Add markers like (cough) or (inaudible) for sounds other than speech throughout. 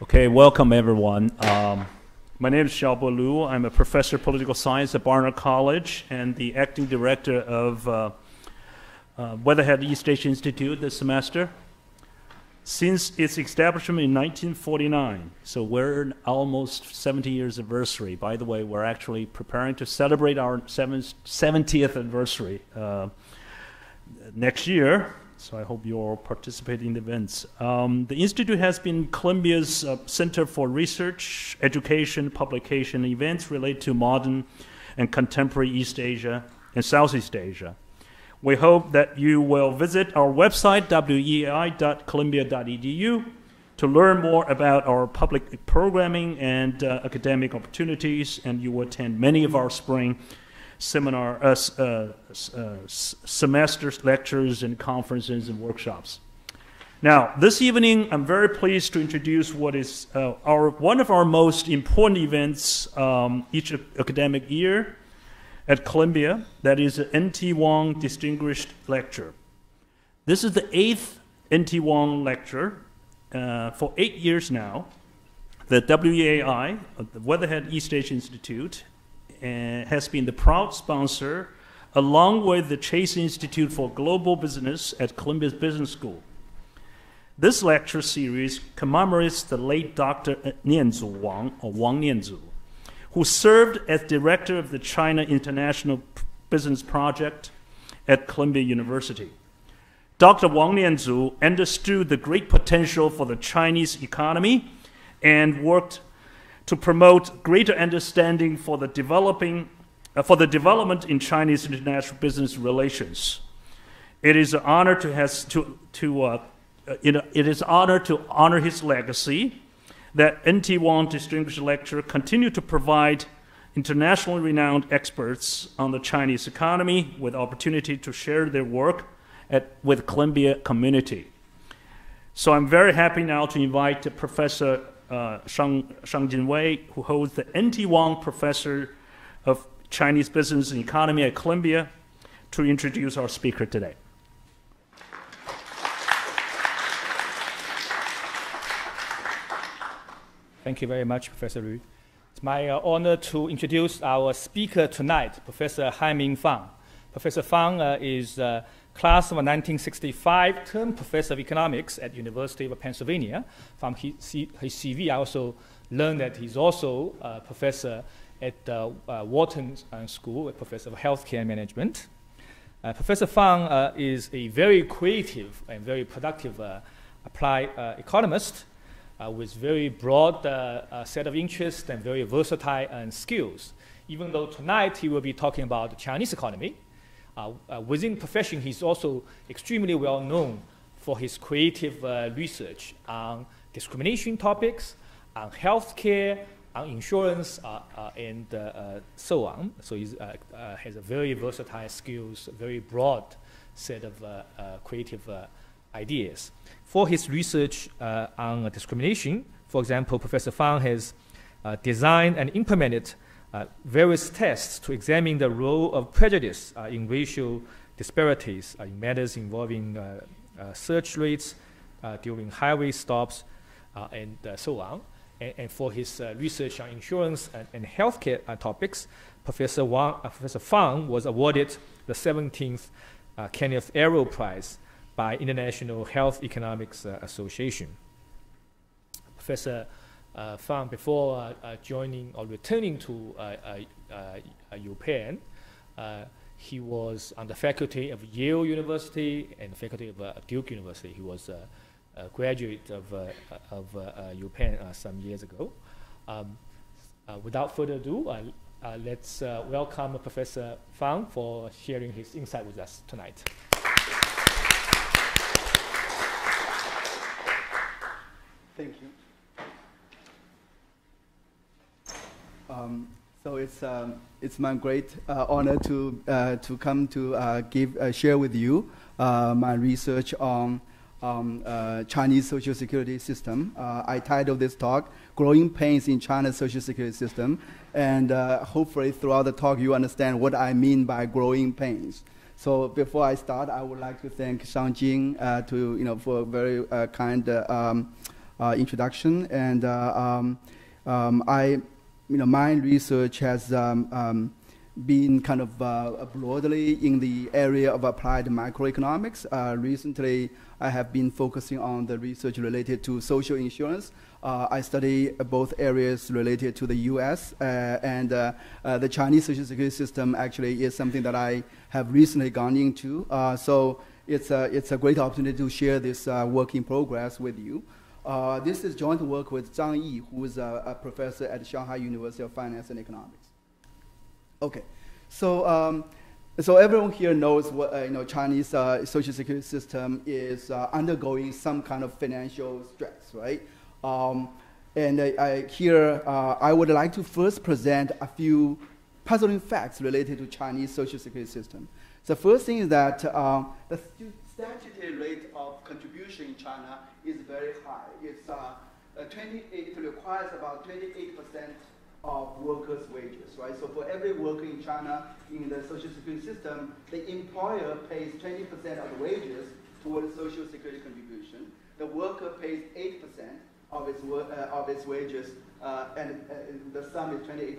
Okay, welcome everyone. Um, my name is Xiaobo Lu. I'm a professor of political science at Barnard College and the acting director of uh, uh, Weatherhead East Asia Institute this semester. Since its establishment in 1949, so we're almost 70 years anniversary. By the way, we're actually preparing to celebrate our 70th anniversary uh, next year so I hope you all participate in the events. Um, the Institute has been Columbia's uh, center for research, education, publication, events related to modern and contemporary East Asia and Southeast Asia. We hope that you will visit our website, weai.columbia.edu, to learn more about our public programming and uh, academic opportunities, and you will attend many of our spring seminar, uh, uh, uh semesters, lectures, and conferences and workshops. Now, this evening, I'm very pleased to introduce what is uh, our, one of our most important events um, each academic year at Columbia. That is the N.T. Wang Distinguished Lecture. This is the eighth N.T. Wang lecture uh, for eight years now. The WEAI, the Weatherhead East Asia Institute, has been the proud sponsor, along with the Chazen Institute for Global Business at Columbia Business School. This lecture series commemorates the late Dr. Nianzu Wang, or Wang Nianzu, who served as director of the China International Business Project at Columbia University. Dr. Wang Nianzu understood the great potential for the Chinese economy and worked to promote greater understanding for the developing uh, for the development in Chinese international business relations. It is an honor to has to to uh, uh you know, it is honor to honor his legacy. That N.T. Wang Distinguished Lecturer continue to provide internationally renowned experts on the Chinese economy with opportunity to share their work at, with Columbia community. So I'm very happy now to invite Professor uh, Shang, Shang-Jin Wei, who holds the N.T. Wang Professor of Chinese Business and Economy at Columbia, to introduce our speaker today. Thank you very much, Professor Lu. It's my uh, honor to introduce our speaker tonight, Professor Hanming Fang. Professor Fang uh, is uh, class of 1965 term professor of economics at University of Pennsylvania. From his, his CV, I also learned that he's also a professor at uh, uh, Wharton uh, School, a professor of healthcare management. Uh, professor Fang uh, is a very creative and very productive uh, applied economist with very broad set of interests and very versatile and skills. Even though tonight he will be talking about the Chinese economy, uh, uh, Uh, uh, within profession, he's also extremely well known for his creative uh, research on discrimination topics, on healthcare, on insurance, uh, and so on. So he has a very versatile skills, very broad set of creative ideas. For his research on discrimination, for example, Professor Fang has designed and implemented uh, various tests to examine the role of prejudice uh, in racial disparities uh, in matters involving uh, uh, search rates during highway stops and so on. And, and, for his research on insurance and, and healthcare topics, Professor, Wang, Professor Fang was awarded the 17th Kenneth Arrow Prize by International Health Economics Association. Professor uh, Fang before uh, uh, joining or returning to uh, uh, uh, UPenn. he was on the faculty of Yale University and faculty of Duke University. He was a, a graduate of, of UPenn some years ago. Um, without further ado, uh, let's uh, welcome Professor Fang for sharing his insight with us tonight. Thank you. Um, so it's um, it's my great uh, honor to uh, to come to uh, give uh, share with you uh, my research on um, Chinese social security system. I titled this talk "Growing Pains in China's Social Security System," and hopefully throughout the talk you understand what I mean by growing pains. So before I start, I would like to thank Shang-Jin to you know for a very kind. Um, introduction. And um, um, I, you know, my research has um, um, been kind of uh, broadly in the area of applied macroeconomics. Uh, recently, I have been focusing on the research related to social insurance. Uh, I study both areas related to the U.S. Uh, and uh, uh, the Chinese social security system. Actually, is something that I have recently gone into. so it's a, it's a great opportunity to share this work in progress with you. This is joint work with Zhang Yi, who is a, a professor at Shanghai University of Finance and Economics. Okay, so um, so everyone here knows what uh, you know Chinese uh, social security system is uh, undergoing some kind of financial stress, right? Um, and I, I here uh, I would like to first present a few puzzling facts related to Chinese social security system. The first thing is that uh, the statutory rate of contribution in China is very high. Uh, 20, it requires about 28 percent of workers' wages, right? So for every worker in China in the social security system, the employer pays 20% of the wages toward social security contribution. The worker pays 8% of its, uh, of its wages, uh, and the sum is 28%.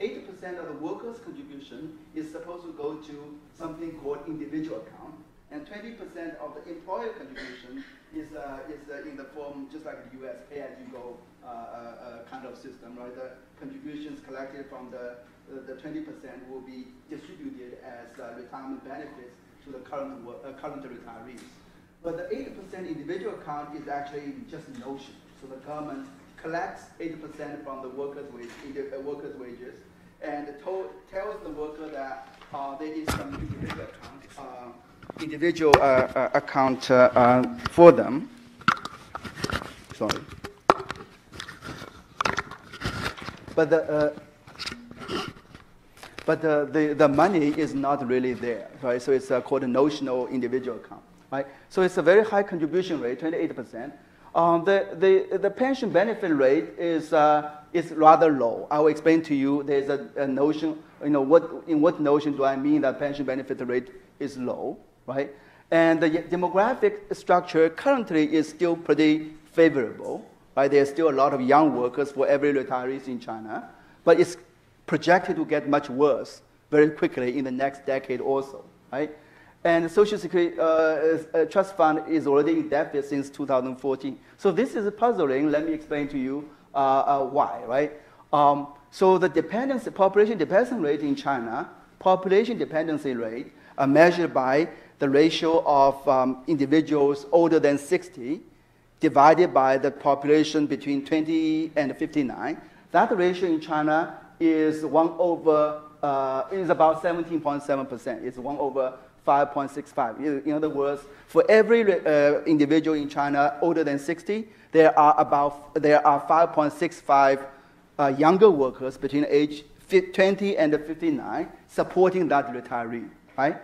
80% of the worker's contribution is supposed to go to something called individual account, and 20% of the employer contribution is, uh, is uh, in the form, just like the US, pay-as-you-go uh, uh, uh, kind of system, right? The contributions collected from the, the 20% will be distributed as retirement benefits to the current, current retirees. But the 80% individual account is actually just notion. So the government collects 80% from the workers' wage, workers' wages and tells the worker that uh, there is some individual account, uh, individual uh, uh account for them. Sorry. But the, uh, but the, the, the, money is not really there, right? So it's uh, called a notional individual account, right? So it's a very high contribution rate, 28%. Um, the, the, the pension benefit rate is, uh, is rather low. I will explain to you there's a, a notion, you know, what, in what notion do I mean that pension benefit rate is low, right? And the demographic structure currently is still pretty favorable. Right? There's still a lot of young workers for every retirees in China, but it's projected to get much worse very quickly in the next decade also. Right? And the Social Security uh, uh, Trust Fund is already in deficit since 2014. So this is puzzling. Let me explain to you uh, uh, why. Right? Um, so the dependency, population dependency rate in China, population dependency rate, are measured by the ratio of um, individuals older than 60 divided by the population between 20 and 59. That ratio in China is 1 over, uh, is about 17.7%. It's 1 over 5.65. In other words, for every uh, individual in China older than 60, there are about there are 5.65 uh, younger workers between age 20 and 59 supporting that retiree, right?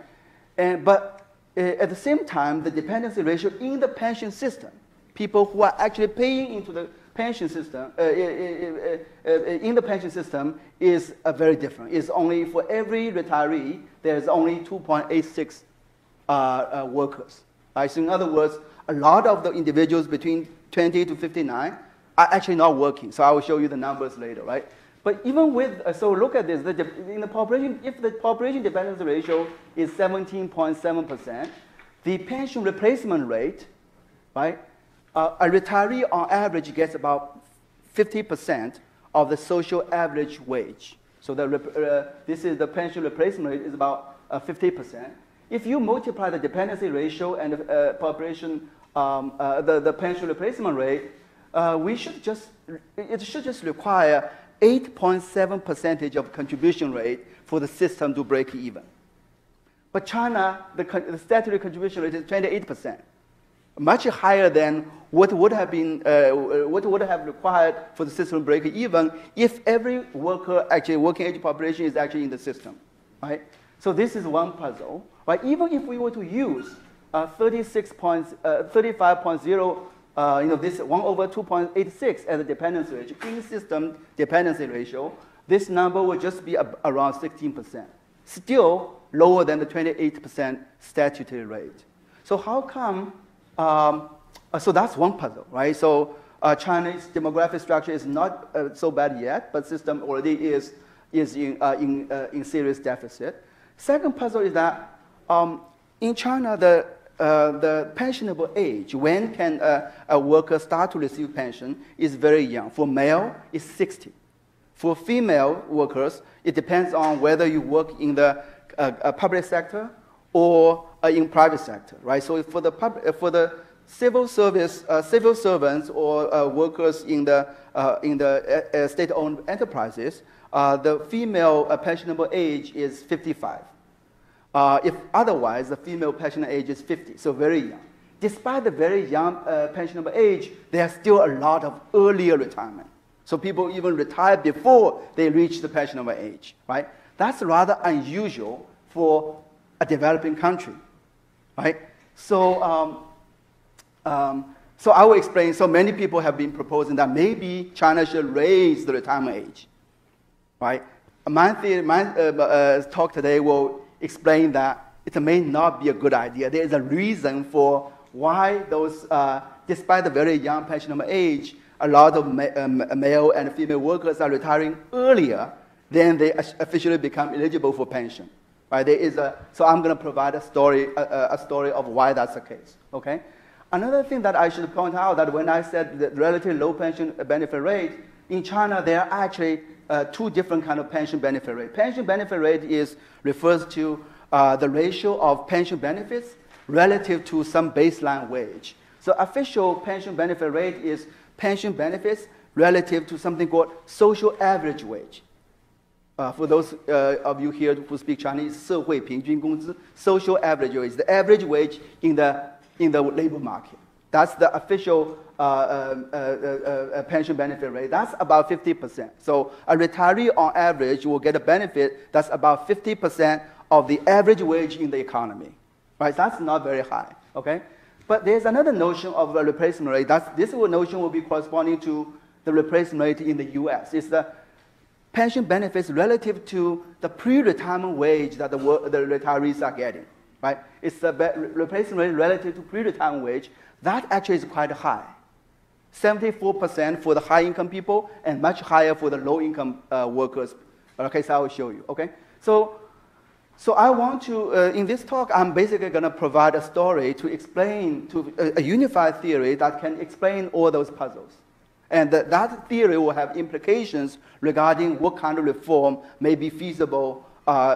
And, but at the same time, the dependency ratio in the pension system people who are actually paying into the pension system, uh, uh, uh, in the pension system is very different. It's only for every retiree, there's only 2.86 workers. Right? So in other words, a lot of the individuals between 20 to 59 are actually not working. So I will show you the numbers later, right? But even with, uh, so look at this, the, in the population, if the population dependency ratio is 17.7%, the pension replacement rate, right, uh, a retiree on average gets about 50% of the social average wage. So the, uh, this is the pension replacement rate is about uh, 50%. If you multiply the dependency ratio and uh, population, um, uh, the, the pension replacement rate, we should just, it should just require 8.7 percentage of contribution rate for the system to break even. But China, the, the statutory contribution rate is 28 percent much higher than what would have been uh, what would have required for the system to break even if every worker actually working age population is actually in the system, right? So this is one puzzle, right? Even if we were to use uh, 36 points, uh, 35.0, uh, you know, this 1 over 2.86 as a dependency ratio, in system dependency ratio, this number would just be around 16%, still lower than the 28% statutory rate. So how come um, uh, so that's one puzzle, right? So Uh, China's demographic structure is not uh, so bad yet, but system already is, is in, uh, in, uh, in serious deficit. Second puzzle is that um, in China, the, uh, the pensionable age, when can a, a worker start to receive pension, is very young. For male, it's 60. For female workers, it depends on whether you work in the uh, public sector or in private sector, right? So for the, pub, for the civil service, uh, civil servants or uh, workers in the, uh, in the uh, uh, state-owned enterprises, uh, the female pensionable age is 55. If otherwise, the female pensioner age is 50, so very young. Despite the very young pensionable age, there's still a lot of earlier retirement. So people even retire before they reach the pensionable age, right? That's rather unusual for a developing country, right? So um, um, so I will explain. So many people have been proposing that maybe China should raise the retirement age, right? My, theory, my uh, uh, talk today will explain that it may not be a good idea. There is a reason for why those, uh, despite the very young pensionable age, a lot of ma- um, male and female workers are retiring earlier than they officially become eligible for pension. Right? There is a, so I'm going to provide a story, a, a story of why that's the case. Okay? Another thing that I should point out that when I said the relatively low pension benefit rate, in China there are actually uh, two different kind of pension benefit rate. Pension benefit rate is refers to uh, the ratio of pension benefits relative to some baseline wage. So official pension benefit rate is pension benefits relative to something called social average wage. Uh, for those uh, of you here who speak Chinese, 社会平均工资, social average wage, the average wage in the in the labor market. That's the official uh, uh, uh, uh, uh, uh, uh, pension benefit rate. That's about 50%. So a retiree on average will get a benefit that's about 50% of the average wage in the economy. Right? That's not very high. Okay? But there's another notion of a replacement rate. That's, this notion will be corresponding to the replacement rate in the US. It's the pension benefits relative to the pre-retirement wage that the, the retirees are getting right? It's the replacement rate relative to pre-retirement wage. That actually is quite high. 74% for the high income people and much higher for the low income uh, workers. Okay, so I will show you, okay? So, so I want to, uh, in this talk, I'm basically going to provide a story to explain, to a, a, unified theory that can explain all those puzzles. And that, that theory will have implications regarding what kind of reform may be feasible uh,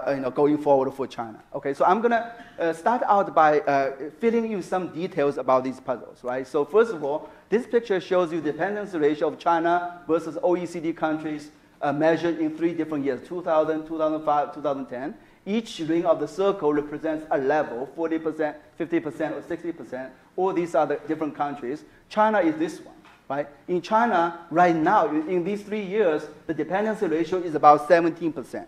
you know, going forward for China. Okay, so I'm going to uh, start out by uh, filling you some details about these puzzles, right? So first of all, this picture shows you the dependency ratio of China versus OECD countries uh, measured in three different years, 2000, 2005, 2010. Each ring of the circle represents a level, 40%, 50%, or 60%. All these are the different countries. China is this one, right? In China, right now, in these three years, the dependency ratio is about 17%.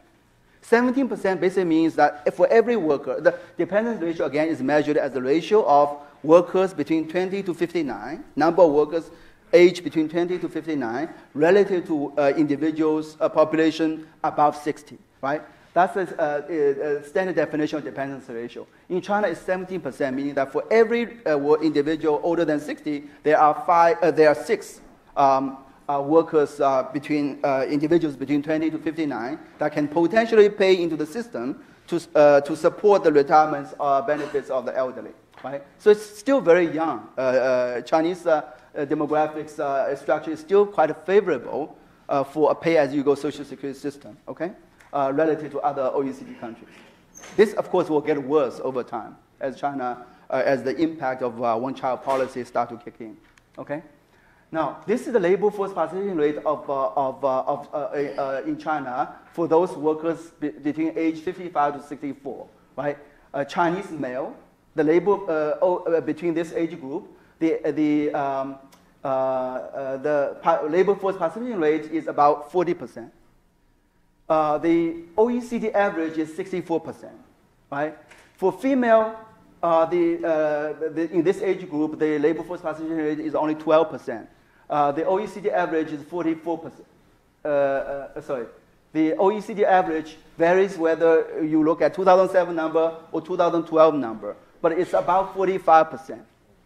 17% basically means that for every worker, the dependence ratio again is measured as the ratio of workers between 20 to 59, number of workers age between 20 to 59, relative to uh, individuals, uh, population above 60, right? That's the uh, standard definition of dependency ratio. In China, it's 17%, meaning that for every uh, individual older than 60, there are, five, uh, there are six um, uh, workers uh, between uh, individuals between 20 to 59 that can potentially pay into the system to, uh, to support the retirement uh, benefits of the elderly. Right? So it's still very young. Uh, Chinese demographics structure is still quite favorable for a pay-as-you-go social security system, okay? relative to other OECD countries. This, of course, will get worse over time as China, as the impact of one-child policy start to kick in, okay? Now, this is the labor force participation rate of, uh, of, uh, of uh, uh in China for those workers be between age 55 to 64, right? Chinese male, the labor oh, between this age group, the, the, um, the labor force participation rate is about 40%. the OECD average is 64%, right? For female, uh, the, uh, the, in this age group, the labor force participation rate is only 12%. Uh, the OECD average is 44%. Uh, uh, sorry, the OECD average varies whether you look at 2007 number or 2012 number, but it's about 45%,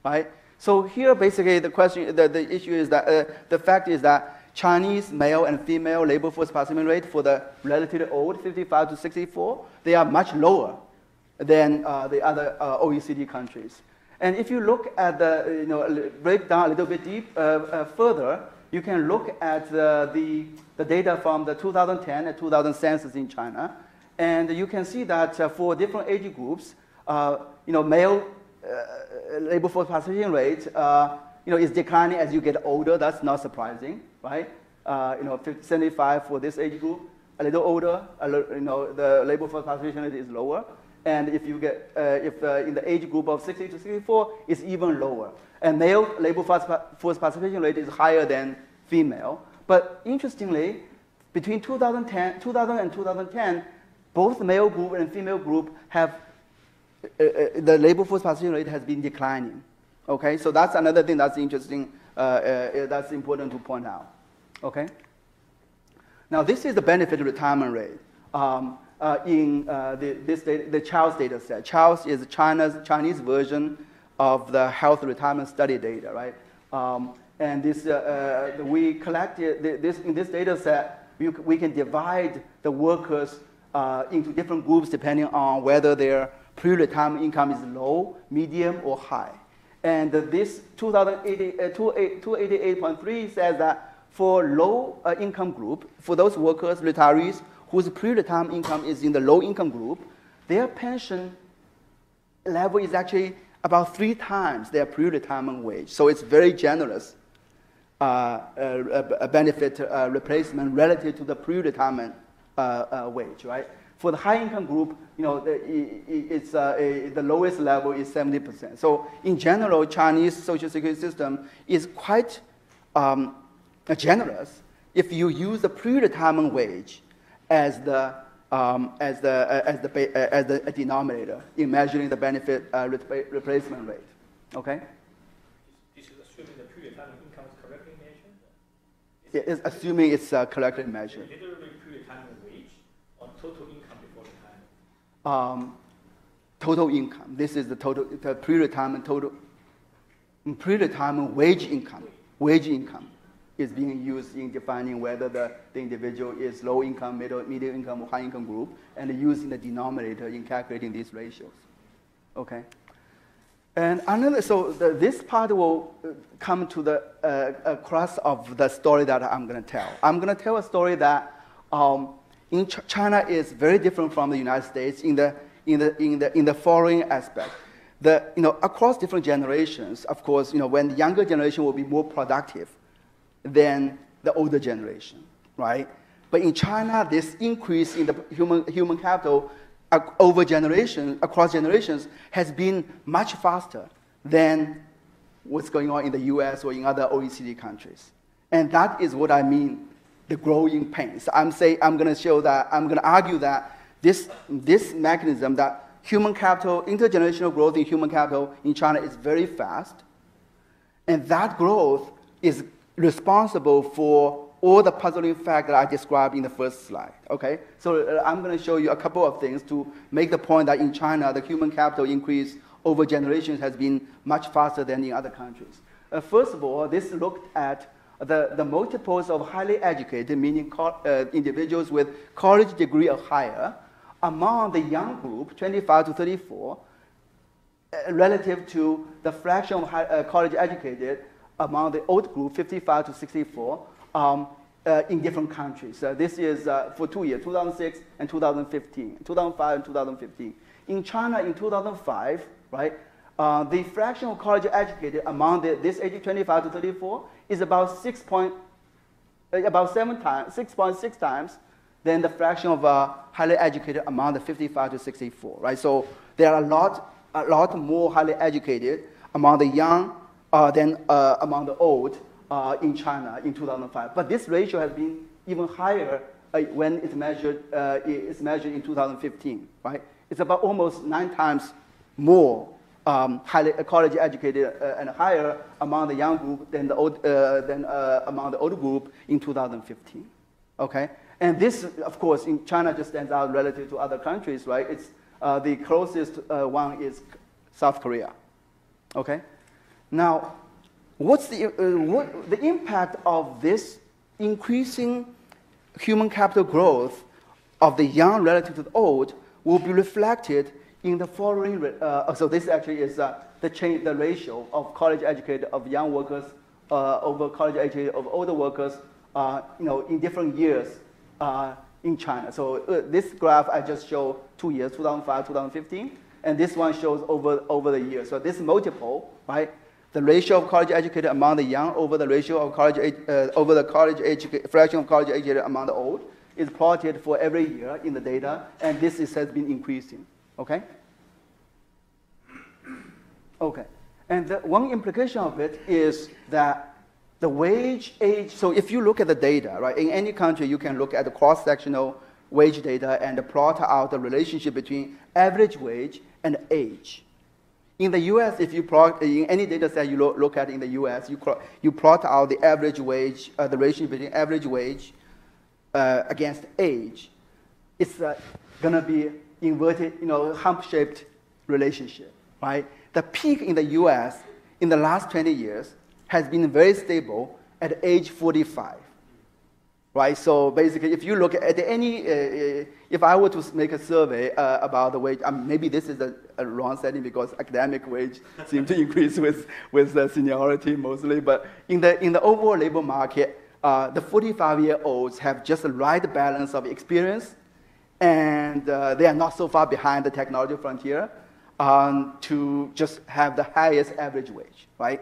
right? So here, basically, the question, the, the issue is that uh, the fact is that Chinese male and female labor force participation rate for the relatively old, 55 to 64, they are much lower than uh, the other uh, OECD countries. And if you look at the, you know, break down a little bit deep uh, uh, further, you can look at the, the, the, data from the 2010 and 2000 census in China. And you can see that uh, for different age groups, you know, male labor force participation rate, you know, is declining as you get older. That's not surprising, right? Uh, you know, 75 for this age group, a little older, a little, you know, the labor force participation rate is lower. And if you get, uh, if uh, in the age group of 60 to 64, it's even lower. And male labor force participation rate is higher than female. But interestingly, between 2010, 2000 and 2010, both male group and female group have, uh, uh, the labor force participation rate has been declining. Okay, so that's another thing that's interesting, uh, uh, that's important to point out. Okay? Now, this is the benefit retirement rate. Um, uh, in uh, the, this data, the CHARLS data set. CHARLS is China's Chinese version of the health retirement study data, right? Um, and this, uh, uh we collected this in this data set. We, we can divide the workers into different groups depending on whether their pre-retirement income is low, medium, or high. And this 288.3 uh, says that for low income group, for those workers, retirees whose pre-retirement income is in the low income group, their pension level is actually about three times their pre-retirement wage. So it's very generous uh, uh, benefit uh, replacement relative to the pre-retirement uh, uh, wage, right? For the high income group, you know, the, it's, a, the lowest level is 70%. So in general, Chinese social security system is quite um, generous if you use the pre-retirement wage as the, um, as the, uh, as the, uh, as the denominator in measuring the benefit uh, replacement rate. Okay? This is assuming the pre-retirement income is correctly measured? It is assuming it's uh, correctly measured. Literally pre-retirement wage or total income before retirement? Um, total income. This is the total, the pre-retirement total, pre-retirement wage income, wage income is being used in defining whether the, the individual is low income, middle, medium income, or high income group, and using the denominator in calculating these ratios. Okay? And another, so the, this part will uh, come to the uh, of the story that I'm going to tell. I'm going to tell a story that um, in Ch- China is very different from the United States in the, in the, in the, in the following aspect. The, you know, across different generations, of course, you know, when the younger generation will be more productive, than the older generation, right? But in China, this increase in the human, human capital over generations, across generations, has been much faster than what's going on in the US or in other OECD countries. And that is what I mean, the growing pains. I'm saying, I'm going to show that, I'm going to argue that this, this mechanism, that human capital, intergenerational growth in human capital in China is very fast. And that growth is responsible for all the puzzling facts that I described in the first slide. Okay, so uh, I'm going to show you a couple of things to make the point that in China, the human capital increase over generations has been much faster than in other countries. Uh, first of all, this looked at the, the multiples of highly educated, meaning uh, individuals with college degree or higher, among the young group, 25 to 34, uh, relative to the fraction of high, uh, college educated among the old group, 55 to 64, um, uh, in different countries. Uh, this is uh, for two years, 2006 and 2015, 2005 and 2015. In China, in 2005, right, uh, the fraction of college educated among the, this age 25 to 34 is about six point, uh, about seven times, 6.6 times than the fraction of uh, highly educated among the 55 to 64, right? So there are a lot, a lot more highly educated among the young than uh, among the old uh, in China in 2005. But this ratio has been even higher uh, when it's measured, uh, it's measured in 2015, right? It's about almost nine times more um, highly college educated and higher among the young group than, the old, than among the old group in 2015, okay? And this, of course, in China just stands out relative to other countries, right? It's, the closest one is South Korea, okay? Now, what's the, uh, what, the impact of this increasing human capital growth of the young relative to the old will be reflected in the following. Uh, so this actually is uh, the change, the ratio of college educated of young workers uh, over college educated of older workers, uh, you know, in different years uh, in China. So uh, this graph I just show two years, 2005, 2015, and this one shows over over the years. So this multiple, right? The ratio of college educated among the young over the ratio of college uh, over the college educated fraction of college educated among the old is plotted for every year in the data, and this is, has been increasing. Okay? Okay. And the one implication of it is that the wage age, so if you look at the data, right, in any country, you can look at the cross sectional wage data and plot out the relationship between average wage and age. In the US, if you plot, in any data set you lo look at in the US, you, you plot out the average wage, uh, the relationship between average wage uh, against age. It's uh, going to be inverted, you know, hump-shaped relationship, right? The peak in the US in the last 20 years has been very stable at age 45. Right, so basically, if you look at any, uh, uh, if I were to make a survey uh, about the wage, um, maybe this is a, a, wrong setting because academic wage (laughs) seem to increase with, with seniority mostly, but in the, in the overall labor market, uh, the 45 year olds have just the right balance of experience, and uh, they are not so far behind the technology frontier um, to just have the highest average wage, right?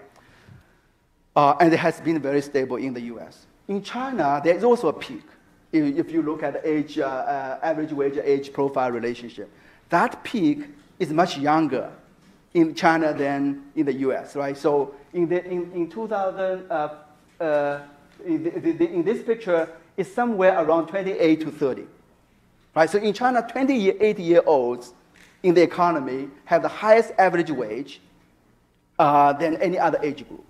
Uh, and it has been very stable in the US. In China, there is also a peak. If, if you look at the age, uh, uh, average wage age profile relationship, that peak is much younger in China than in the US, right? So in, the, in, in 2000, uh, uh, in, the, the, in this picture, it's somewhere around 28 to 30. Right? So in China, 28 year olds in the economy have the highest average wage uh, than any other age group.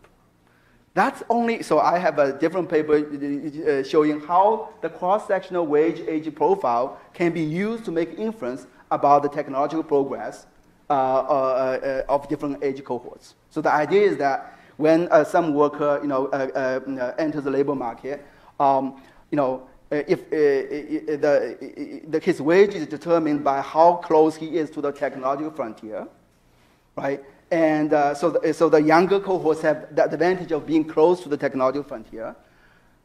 That's only, so I have a different paper uh, showing how the cross-sectional wage age profile can be used to make inference about the technological progress uh, uh, uh of different age cohorts. So the idea is that when uh, some worker, you know, enters the labor market, um, you know, uh, if uh, the, the, his wage is determined by how close he is to the technological frontier, right? And uh, so, the, so the younger cohorts have the advantage of being close to the technological frontier.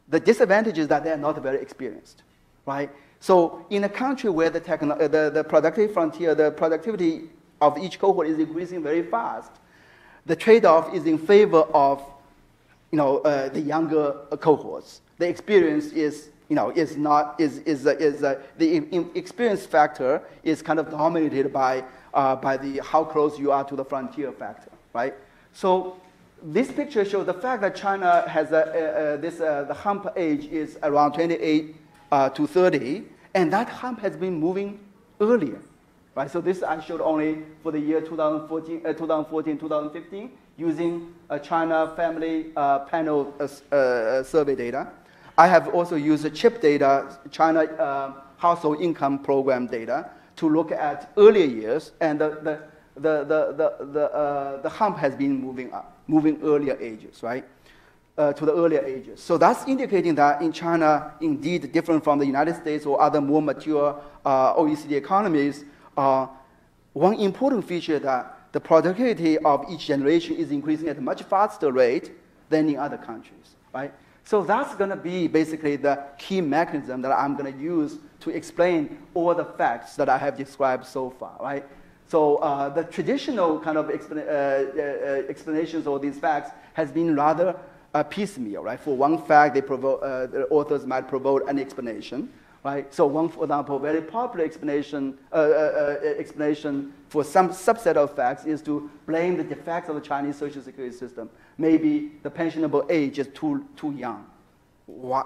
The disadvantage is that they are not very experienced, right? So in a country where the, techno- the, the productive frontier, the productivity of each cohort is increasing very fast, the trade-off is in favor of you know, uh, the younger cohorts. The experience is you know, is not, is, is, is uh, the experience factor is kind of dominated by, uh, by the how close you are to the frontier factor, right? So this picture shows the fact that China has a, a, a this, uh, the hump age is around 28 uh, to 30, and that hump has been moving earlier, right? So this I showed only for the year 2014, uh, 2014 2015, using a China family uh, panel survey data. I have also used CHIP data, China uh, Household Income Program data, to look at earlier years, and the, the, the, the, the, the, uh, the hump has been moving up, moving earlier ages, right? Uh, to the earlier ages. So that's indicating that in China, indeed different from the United States or other more mature uh, OECD economies, uh, one important feature that the productivity of each generation is increasing at a much faster rate than in other countries, right? So that's going to be basically the key mechanism that I'm going to use to explain all the facts that I have described so far, right? So uh, the traditional kind of expla- uh, uh, explanations of these facts has been rather uh, piecemeal, right? For one fact, they uh, the authors might provide an explanation, right? So one, for example, very popular explanation, uh, explanation for some subset of facts is to blame the defects of the Chinese social security system maybe the pensionable age is too, too young.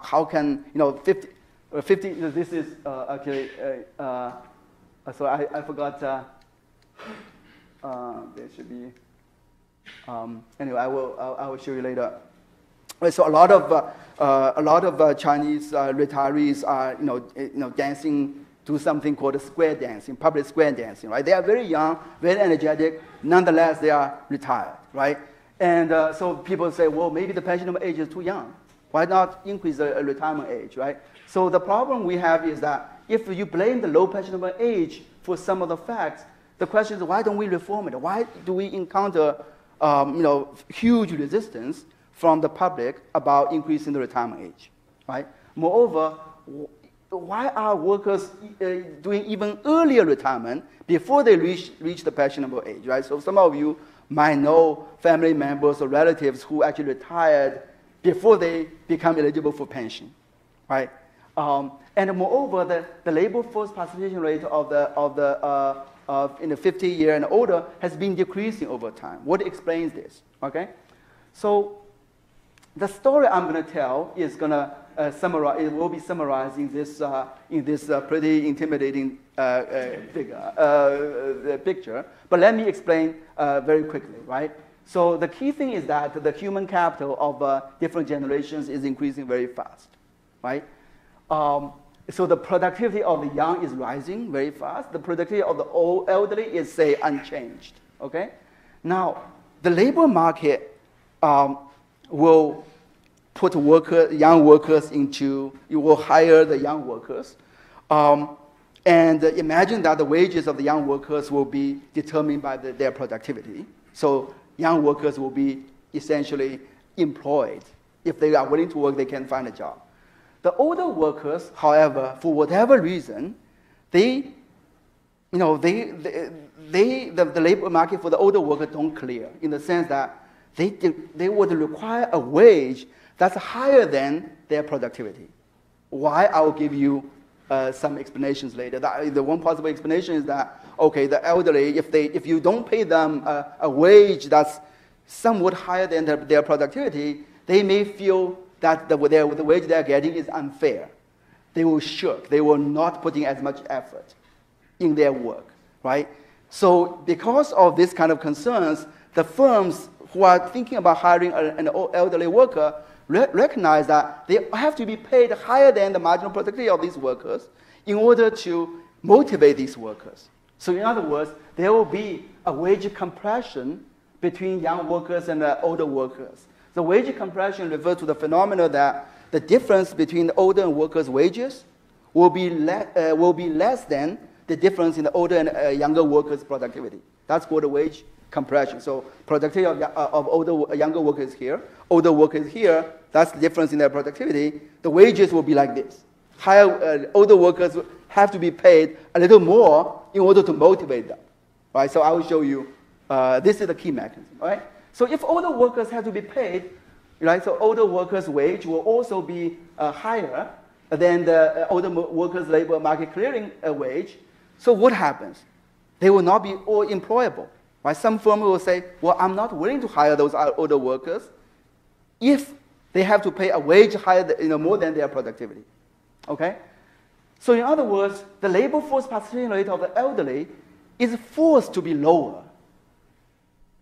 How can, you know, 50, uh, 50 this is uh, actually, uh, uh, so I, I forgot, uh, uh, there should be, um, anyway, I will, I will show you later. So a lot of, uh, uh, a lot of uh, Chinese retirees are, you know, eh, you know, dancing do something called square dancing, public square dancing, right? They are very young, very energetic. Nonetheless, they are retired, right? And uh, so people say, well, maybe the pensionable age is too young. Why not increase the retirement age, right? So the problem we have is that if you blame the low pensionable age for some of the facts, the question is why don't we reform it? Why do we encounter um, you know, huge resistance from the public about increasing the retirement age, right? Moreover, why are workers uh, doing even earlier retirement before they reach, reach the pensionable age, right? So some of you might know family members or relatives who actually retired before they become eligible for pension, right? Um, and moreover, the, the labor force participation rate of the, of the uh, of in the 50 year and older has been decreasing over time. What explains this? Okay, so the story I'm going to tell is going to uh, summarize. It will be summarized in this uh, in this uh, pretty intimidating uh, uh, figure uh, picture. But let me explain very quickly, right? So the key thing is that the human capital of different generations is increasing very fast, right? Um, so the productivity of the young is rising very fast. The productivity of the old elderly is, say, unchanged. Okay? Now, the labor market um, will put worker, young workers into, you will hire the young workers. Um, and imagine that the wages of the young workers will be determined by the, their productivity. So young workers will be essentially employed. If they are willing to work, they can find a job. The older workers, however, for whatever reason, they, you know, they, they, they the, the labor market for the older workers don't clear in the sense that they, they would require a wage that's higher than their productivity. Why? I will give you uh, some explanations later. That, the one possible explanation is that, okay, the elderly, if, they, if you don't pay them a, a wage that's somewhat higher than their, their productivity, they may feel that the, the, the wage they're getting is unfair. They will shirk. They will not put in as much effort in their work, right? So because of this kind of concerns, the firms who are thinking about hiring an elderly worker re- recognize that they have to be paid higher than the marginal productivity of these workers in order to motivate these workers. So in other words, there will be a wage compression between young workers and older workers. The wage compression refers to the phenomenon that the difference between the older and workers' wages will be, uh, will be less than the difference in the older and uh, younger workers' productivity. That's called the wage compression. So productivity of, uh, of older, younger workers here, older workers here, that's the difference in their productivity. The wages will be like this. Higher, uh, older workers have to be paid a little more in order to motivate them. Right? So I will show you. Uh, this is the key mechanism. Right? So if older workers have to be paid, right, so older workers' wage will also be uh, higher than the uh, older workers' labor market clearing uh, wage. So what happens? They will not be all employable. Right? Some firm will say, well, I'm not willing to hire those older workers if they have to pay a wage higher, you know, more than their productivity. Okay? So in other words, the labor force participation rate of the elderly is forced to be lower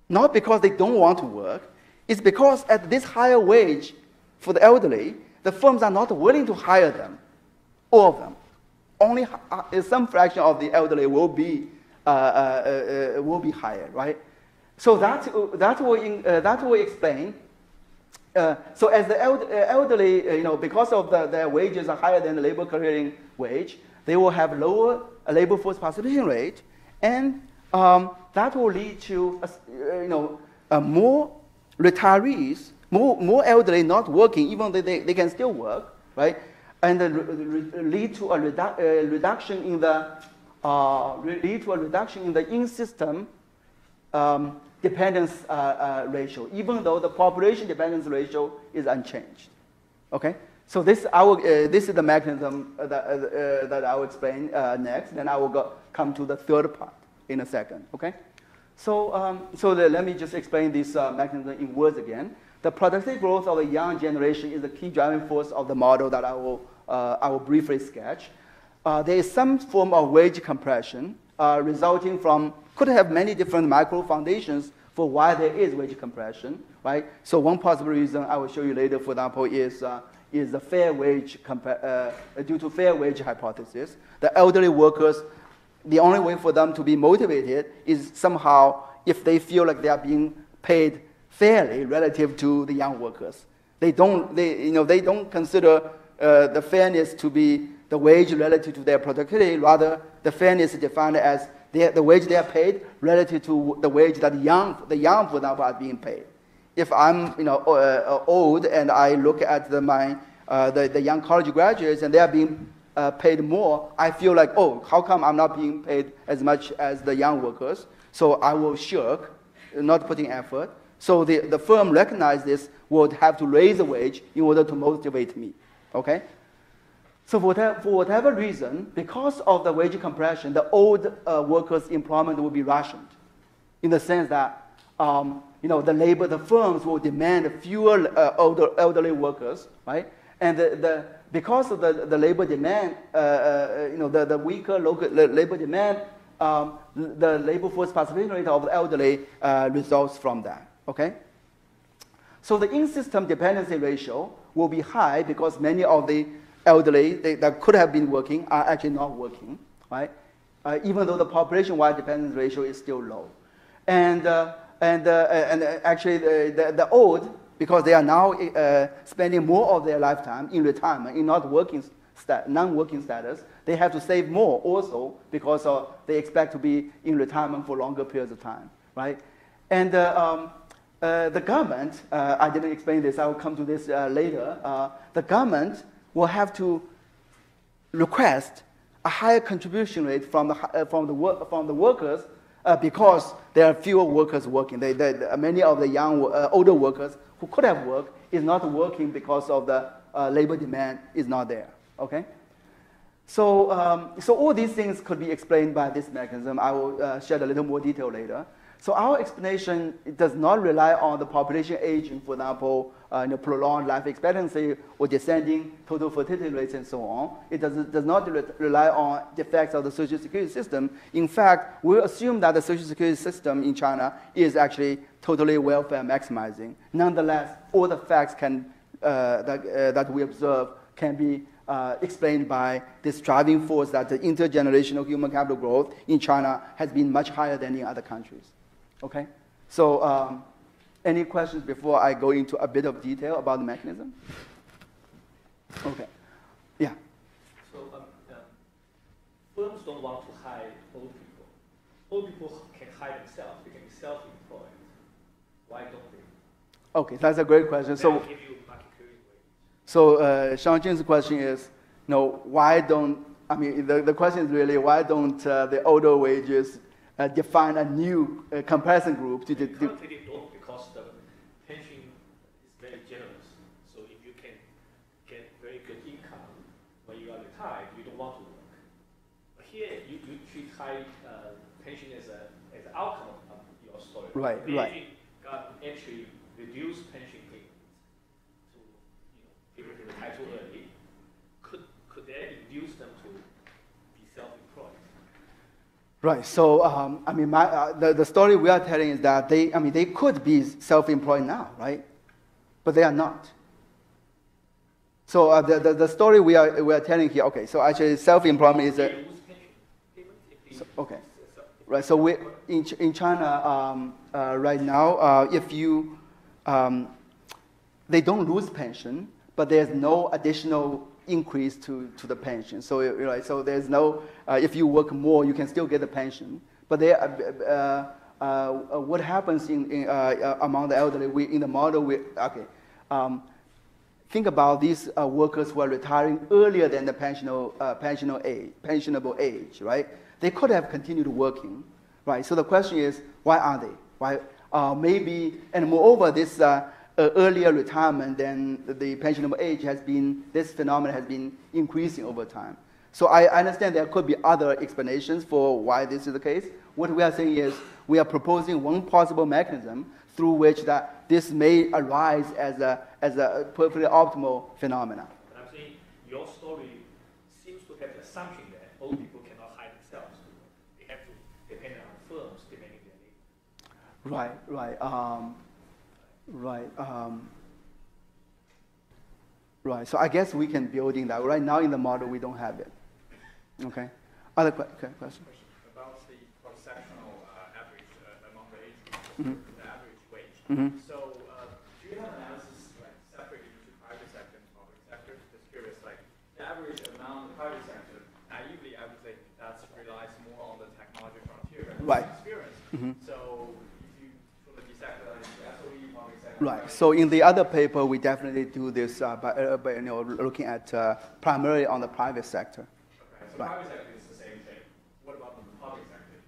not because they don't want to work, it's because at this higher wage for the elderly, the firms are not willing to hire them, all of them. Only uh, some fraction of the elderly will be, will be higher, right? So that, that, will, in, uh, that will explain. Uh, so as the elderly, you know, because of the, their wages are higher than the labor clearing wage, they will have lower labor force participation rate, and um, that will lead to uh, you know, uh, more retirees, more, more elderly not working, even though they, they can still work, right? And uh, lead to a redu- uh, reduction in the uh, lead to a reduction in the in-system um, dependence uh, ratio, even though the population dependence ratio is unchanged. Okay, so this I will, this is the mechanism that, that I will explain next. Then I will go, come to the third part in a second, okay? So, um, so the, let me just explain this uh, mechanism in words again. The productive growth of the young generation is the key driving force of the model that I will, uh, I will briefly sketch. Uh, there is some form of wage compression uh, resulting from, could have many different micro foundations for why there is wage compression, right? So one possible reason I will show you later, for example, is, uh, is the fair wage, uh, due to fair wage hypothesis. The elderly workers the only way for them to be motivated is somehow if they feel like they are being paid fairly relative to the young workers. They don't, they, you know, they don't consider uh, the fairness to be the wage relative to their productivity. Rather, the fairness is defined as the, the wage they are paid relative to the wage that young, the young, for example, are being paid. If I'm you know, uh, old and I look at the, my, uh, the, the young college graduates and they are being uh, paid more, I feel like, oh, how come I'm not being paid as much as the young workers? So I will shirk, not putting effort. So the, the firm recognize this would have to raise the wage in order to motivate me. Okay? So for whatever, for whatever reason, because of the wage compression, the old uh, workers' employment will be rationed, in the sense that um, you know the labor, the firms will demand fewer uh, older, elderly workers, right? And the, the because of the, the labor demand, uh, uh you know the, the weaker local labor demand, um, the labor force participation rate of the elderly uh, results from that. Okay. So the in-system dependency ratio will be high because many of the elderly they, that could have been working are actually not working, right? Uh, even though the population-wide dependence ratio is still low. And, uh, and, uh, and actually the, the, the, old, because they are now uh, spending more of their lifetime in retirement, in not working stat, non-working status, they have to save more also because they expect to be in retirement for longer periods of time, right? And uh, um, uh, the government, I didn't explain this, I will come to this later. the government will have to request a higher contribution rate from the, uh, from the, work, from the workers uh, because there are fewer workers working. They, they, many of the young, uh, older workers who could have worked is not working because of the uh, labor demand is not there. Okay? So, um, so all these things could be explained by this mechanism. I will uh, shed a little more detail later. So our explanation does not rely on the population aging, for example, uh, you know, prolonged life expectancy or descending total fertility rates and so on. It does, does not re rely on the effects of the social security system. In fact, we assume that the social security system in China is actually totally welfare maximizing. Nonetheless, all the facts can, uh, that, uh, that we observe can be uh, explained by this driving force that the intergenerational human capital growth in China has been much higher than in other countries. Okay? So, um, any questions before I go into a bit of detail about the mechanism? Okay. Yeah. So, um, um, firms don't want to hire old people. Old people can hire themselves. They can be self-employed. Why don't they? Okay, that's a great question. So, so uh, Shang-Jin's question is, you know, why don't I mean the, the question is really why don't uh, the older wages uh, define a new uh, comparison group to the. Currently don't because the pension is very generous. So if you can get very good income when you are retired, you don't want to work. But here you, you uh, pension as a as an outcome of your story. Right, right. Got actually reduced pension payments to you know people who retire too early. Could could that induce them to be self-employed? Right. So, um, I mean, my, uh, the, the story we are telling is that they, I mean, they could be self-employed now, right? But they are not. So uh, the, the, the, story we are, we are telling here, okay, so actually self-employment is a, okay. Right, so we, in, in China um, uh, right now, uh, if you, um, they don't lose pension, but there's no additional increase to, to the pension. So, right, so there's no, uh, if you work more, you can still get the pension. But there, uh, uh, uh what happens in, in among the elderly, we, in the model, we, okay, um, think about these workers who are retiring earlier than the pensionable, pensionable, age, pensionable age, right? They could have continued working, right? So the question is, why are they? Why, maybe, and moreover, this uh, earlier retirement than the pensionable age has been, this phenomenon has been increasing over time. So I understand there could be other explanations for why this is the case. What we are saying is we are proposing one possible mechanism through which that this may arise as a, as a perfectly optimal phenomenon. But I'm saying your story seems to have the assumption that old people cannot hire themselves. They have to depend on firms demanding their labor. Right, right. Um, Right. Um, right. So I guess we can build in that. Right now in the model, we don't have it. Okay. Other que okay, question? About the cross-sectional uh, average uh, among the age groups, mm -hmm. the average wage Mhm. So, uh, do you have analysis like separated into private sector and public sector? Just curious, like the average amount of private sector, naively, I would say that relies more on the technology frontier and Right. experience. Mhm. So, if you sort of decentralize the SOE, public sector. Right. So in the other paper, we definitely do this uh, by, uh, by you know, looking at uh, primarily on the private sector. Okay, so Right. private sector is the same thing. What about the public sector?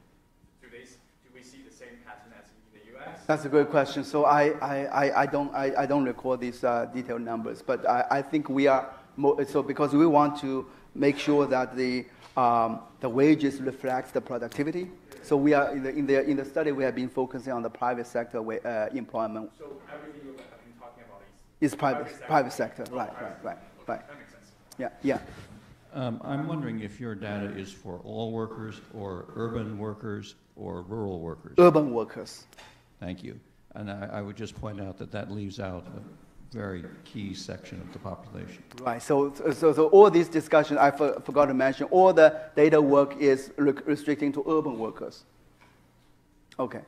Do they, do we see the same pattern as in the US? That's a great question. So I, I, I, don't, I, I don't recall these uh, detailed numbers, but I, I think we are, mo- so because we want to make sure that the, um, the wages reflect the productivity. So we are, in the, in the, in the study, we have been focusing on the private sector wa- uh, employment. So everything you have been talking about is Is private, Private sector. private sector, Oh, right, private right, right, sector. right. Okay, That makes sense. Yeah, yeah. Um, I'm wondering if your data is for all workers or urban workers or rural workers. Urban workers. Thank you. And I, I would just point out that that leaves out a very key section of the population. Right. So, so, so all these discussions, I for, forgot to mention, all the data work is re- restricting to urban workers. Okay.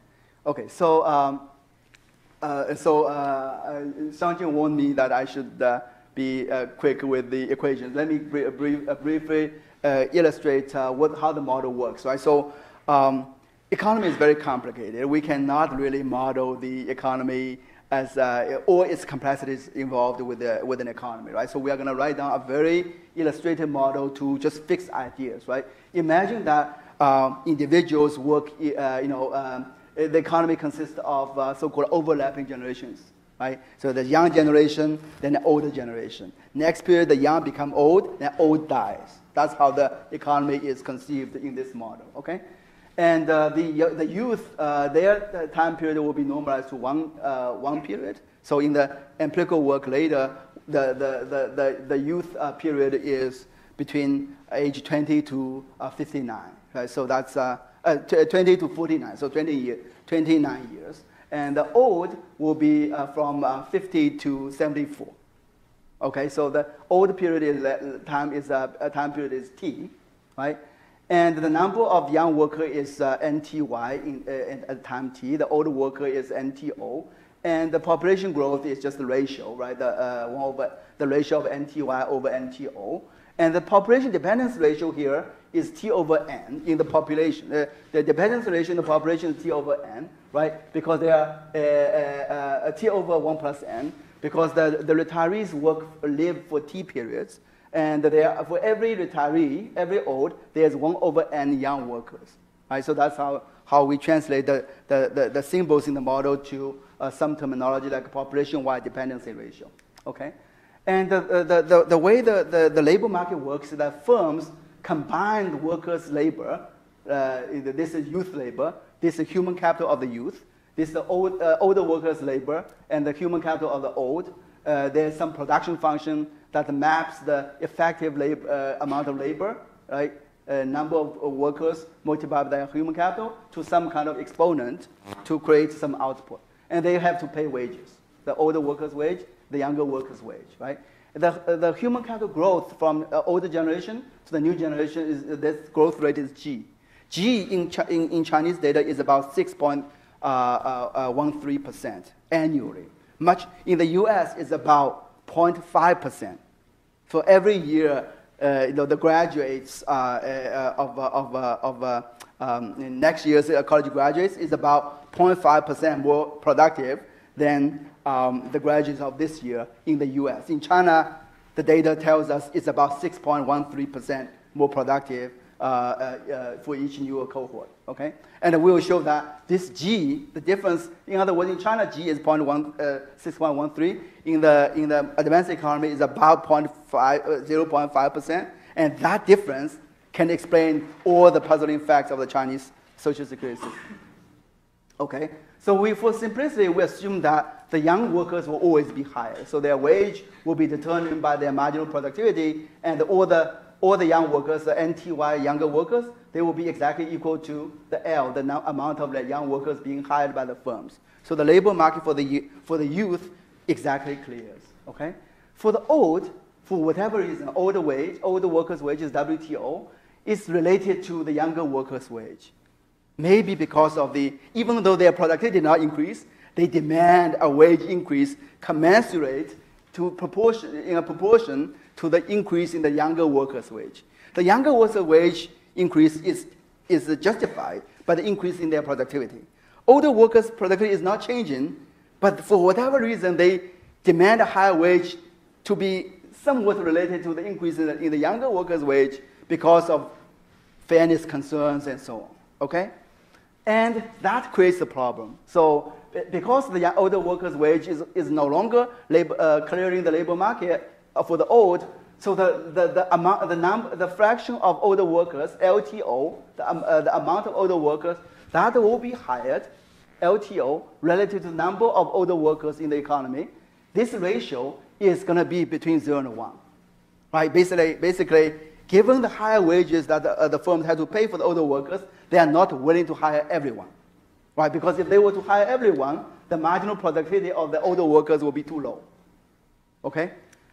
Okay. So, um, uh, so uh, uh, warned me that I should uh, be uh, quick with the equations. Let me bri- brief, uh, briefly uh, illustrate uh, what, how the model works. Right. So, um, economy is very complicated. We cannot really model the economy as uh, all its complexities involved with, the, with an economy, right? So we are going to write down a very illustrative model to just fix ideas, right? Imagine that um, individuals work, uh, you know, um, the economy consists of uh, so-called overlapping generations, right? So the young generation, then the older generation. Next period, the young become old, then old dies. That's how the economy is conceived in this model, okay? And uh, the, the youth, uh, their uh, time period will be normalized to one, uh, one period. So in the empirical work later, the, the, the, the, the youth uh, period is between age 20 to uh, 59. Right? So that's uh, uh, 20 to 49, so 20 year, 29 years. And the old will be uh, from uh, 50 to 74. Okay, so the old period is uh, time is uh, uh, time period is T, right? And the number of young worker is uh, NTY in, uh, at time T. The old worker is NTO. And the population growth is just the ratio, right? The, uh, one over, the ratio of NTY over NTO. And the population dependence ratio here is T over N in the population. Uh, the dependence ratio in the population is T over N, right? Because they are uh, uh, uh, T over 1 plus N, because the, the retirees work, live for T periods. And there, for every retiree, every old, there's one over n young workers. Right? So that's how, how we translate the, the, the, the symbols in the model to uh, some terminology like population-wide dependency ratio. Okay? And the, the, the, the way the, the, the labor market works is that firms combine workers' labor. Uh, this is youth labor. This is human capital of the youth. This is the old, uh, older workers' labor and the human capital of the old. Uh, there's some production function that maps the effective uh, amount of labor, right? Uh, number of workers multiplied by human capital to some kind of exponent to create some output. And they have to pay wages. The older workers' wage, the younger workers' wage, right? The, uh, the human capital growth from uh, older generation to the new generation is uh, this growth rate is G. G in, Chi- in, in Chinese data is about 6.13% uh, annually. Much in the US is about 0.5%. For every year, uh, you know, the graduates uh, uh, of, uh, of, uh, of uh, um, next year's college graduates is about 0.5% more productive than um, the graduates of this year in the US. In China, the data tells us it's about 6.13% more productive for each new cohort. Okay, and we will show that this G, the difference, in other words, in China, G is 0.1, uh, In the in the advanced economy, is about 0.5, uh, 0.5 percent, and that difference can explain all the puzzling facts of the Chinese social security system. Okay, so we, for simplicity, we assume that the young workers will always be higher. So their wage will be determined by their marginal productivity, and all the, all the young workers, the NTY younger workers, they will be exactly equal to the L, the amount of the young workers being hired by the firms. So the labor market for the, for the youth exactly clears. Okay? For the old, for whatever reason, older wage, older workers' wage is WTO, is related to the younger workers' wage. Maybe because of the, even though their productivity did not increase, they demand a wage increase commensurate to proportion, in a proportion to the increase in the younger workers' wage. The younger workers' wage increase is, is justified by the increase in their productivity. Older workers' productivity is not changing, but for whatever reason, they demand a higher wage to be somewhat related to the increase in the, in the younger workers' wage because of fairness concerns and so on. Okay? And that creates a problem. So because the older workers' wage is, is no longer labor, uh, clearing the labor market for the old, so the, the, the, amount, the, number, the fraction of older workers, LTO, the, um, uh, the amount of older workers that will be hired, LTO, relative to the number of older workers in the economy, this ratio is going to be between 0 and 1. Right? Basically, basically given the higher wages that the, uh, the firms have to pay for the older workers, they are not willing to hire everyone. Right? Because if they were to hire everyone, the marginal productivity of the older workers will be too low. Okay?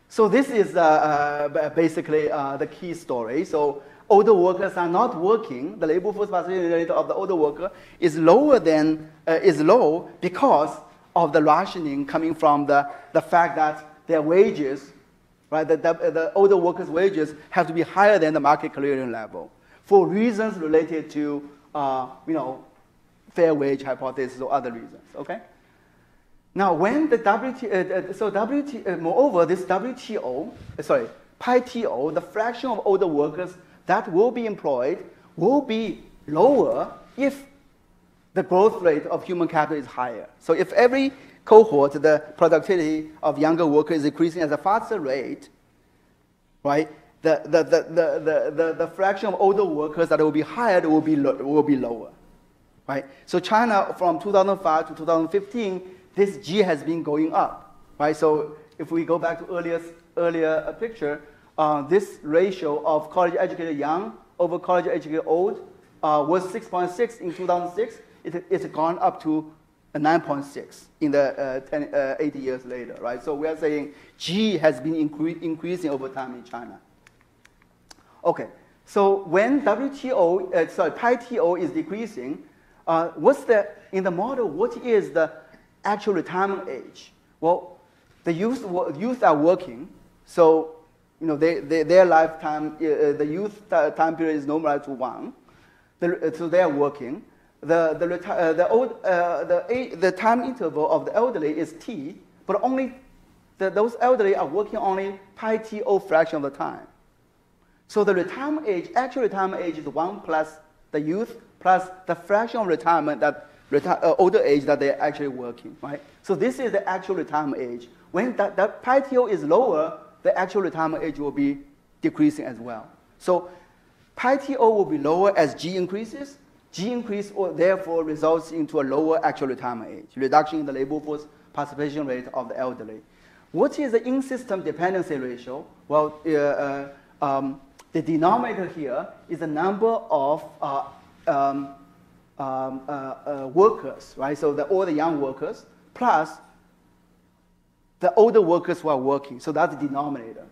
So this is uh, uh, basically uh, the key story. So older workers are not working. The labor force participation rate of the older worker is lower than is low because of the rationing coming from the, the fact that their wages, right, the, the, the older workers' wages have to be higher than the market clearing level for reasons related to, uh, you know, fair wage hypothesis or other reasons. Okay. Now, when the WTO, uh, so WTO, uh, moreover, this WTO, uh, sorry, PITO, the fraction of older workers that will be employed will be lower if the growth rate of human capital is higher. So if every cohort, the productivity of younger workers is increasing at a faster rate, right, the, the, the, the, the, the, fraction of older workers that will be hired will be, will be lower, right? So China, from 2005 to 2015, this G has been going up, right? So if we go back to earlier, earlier uh, picture, uh, this ratio of college educated young over college educated old uh, was 6.6 in 2006. It, it's gone up to 9.6 in the uh, 10, uh, 80 years later, right? So we are saying G has been incre increasing over time in China. Okay, so when WTO, uh, sorry, PITO is decreasing, what's the, in the model, what is the actual retirement age? Well, the youth, youth are working, so you know, they, they, their lifetime, uh, the youth time period is normalized to one, the, so they are working. The, the, uh, the, old, uh, the, the time interval of the elderly is T, but only the, those elderly are working only pi TO fraction of the time. So the retirement age, actual retirement age is 1 plus the youth plus the fraction of retirement that reti- uh, older age that they're actually working, right? So this is the actual retirement age. When that, that PITO is lower, the actual retirement age will be decreasing as well. So PITO will be lower as G increases. G increase or therefore results into a lower actual retirement age, reduction in the labor force participation rate of the elderly. What is the in-system dependency ratio? Well, uh, uh, um, the denominator here is the number of uh, um, um, uh, uh, workers, right? So the, all the young workers plus the older workers who are working. So that's the denominator,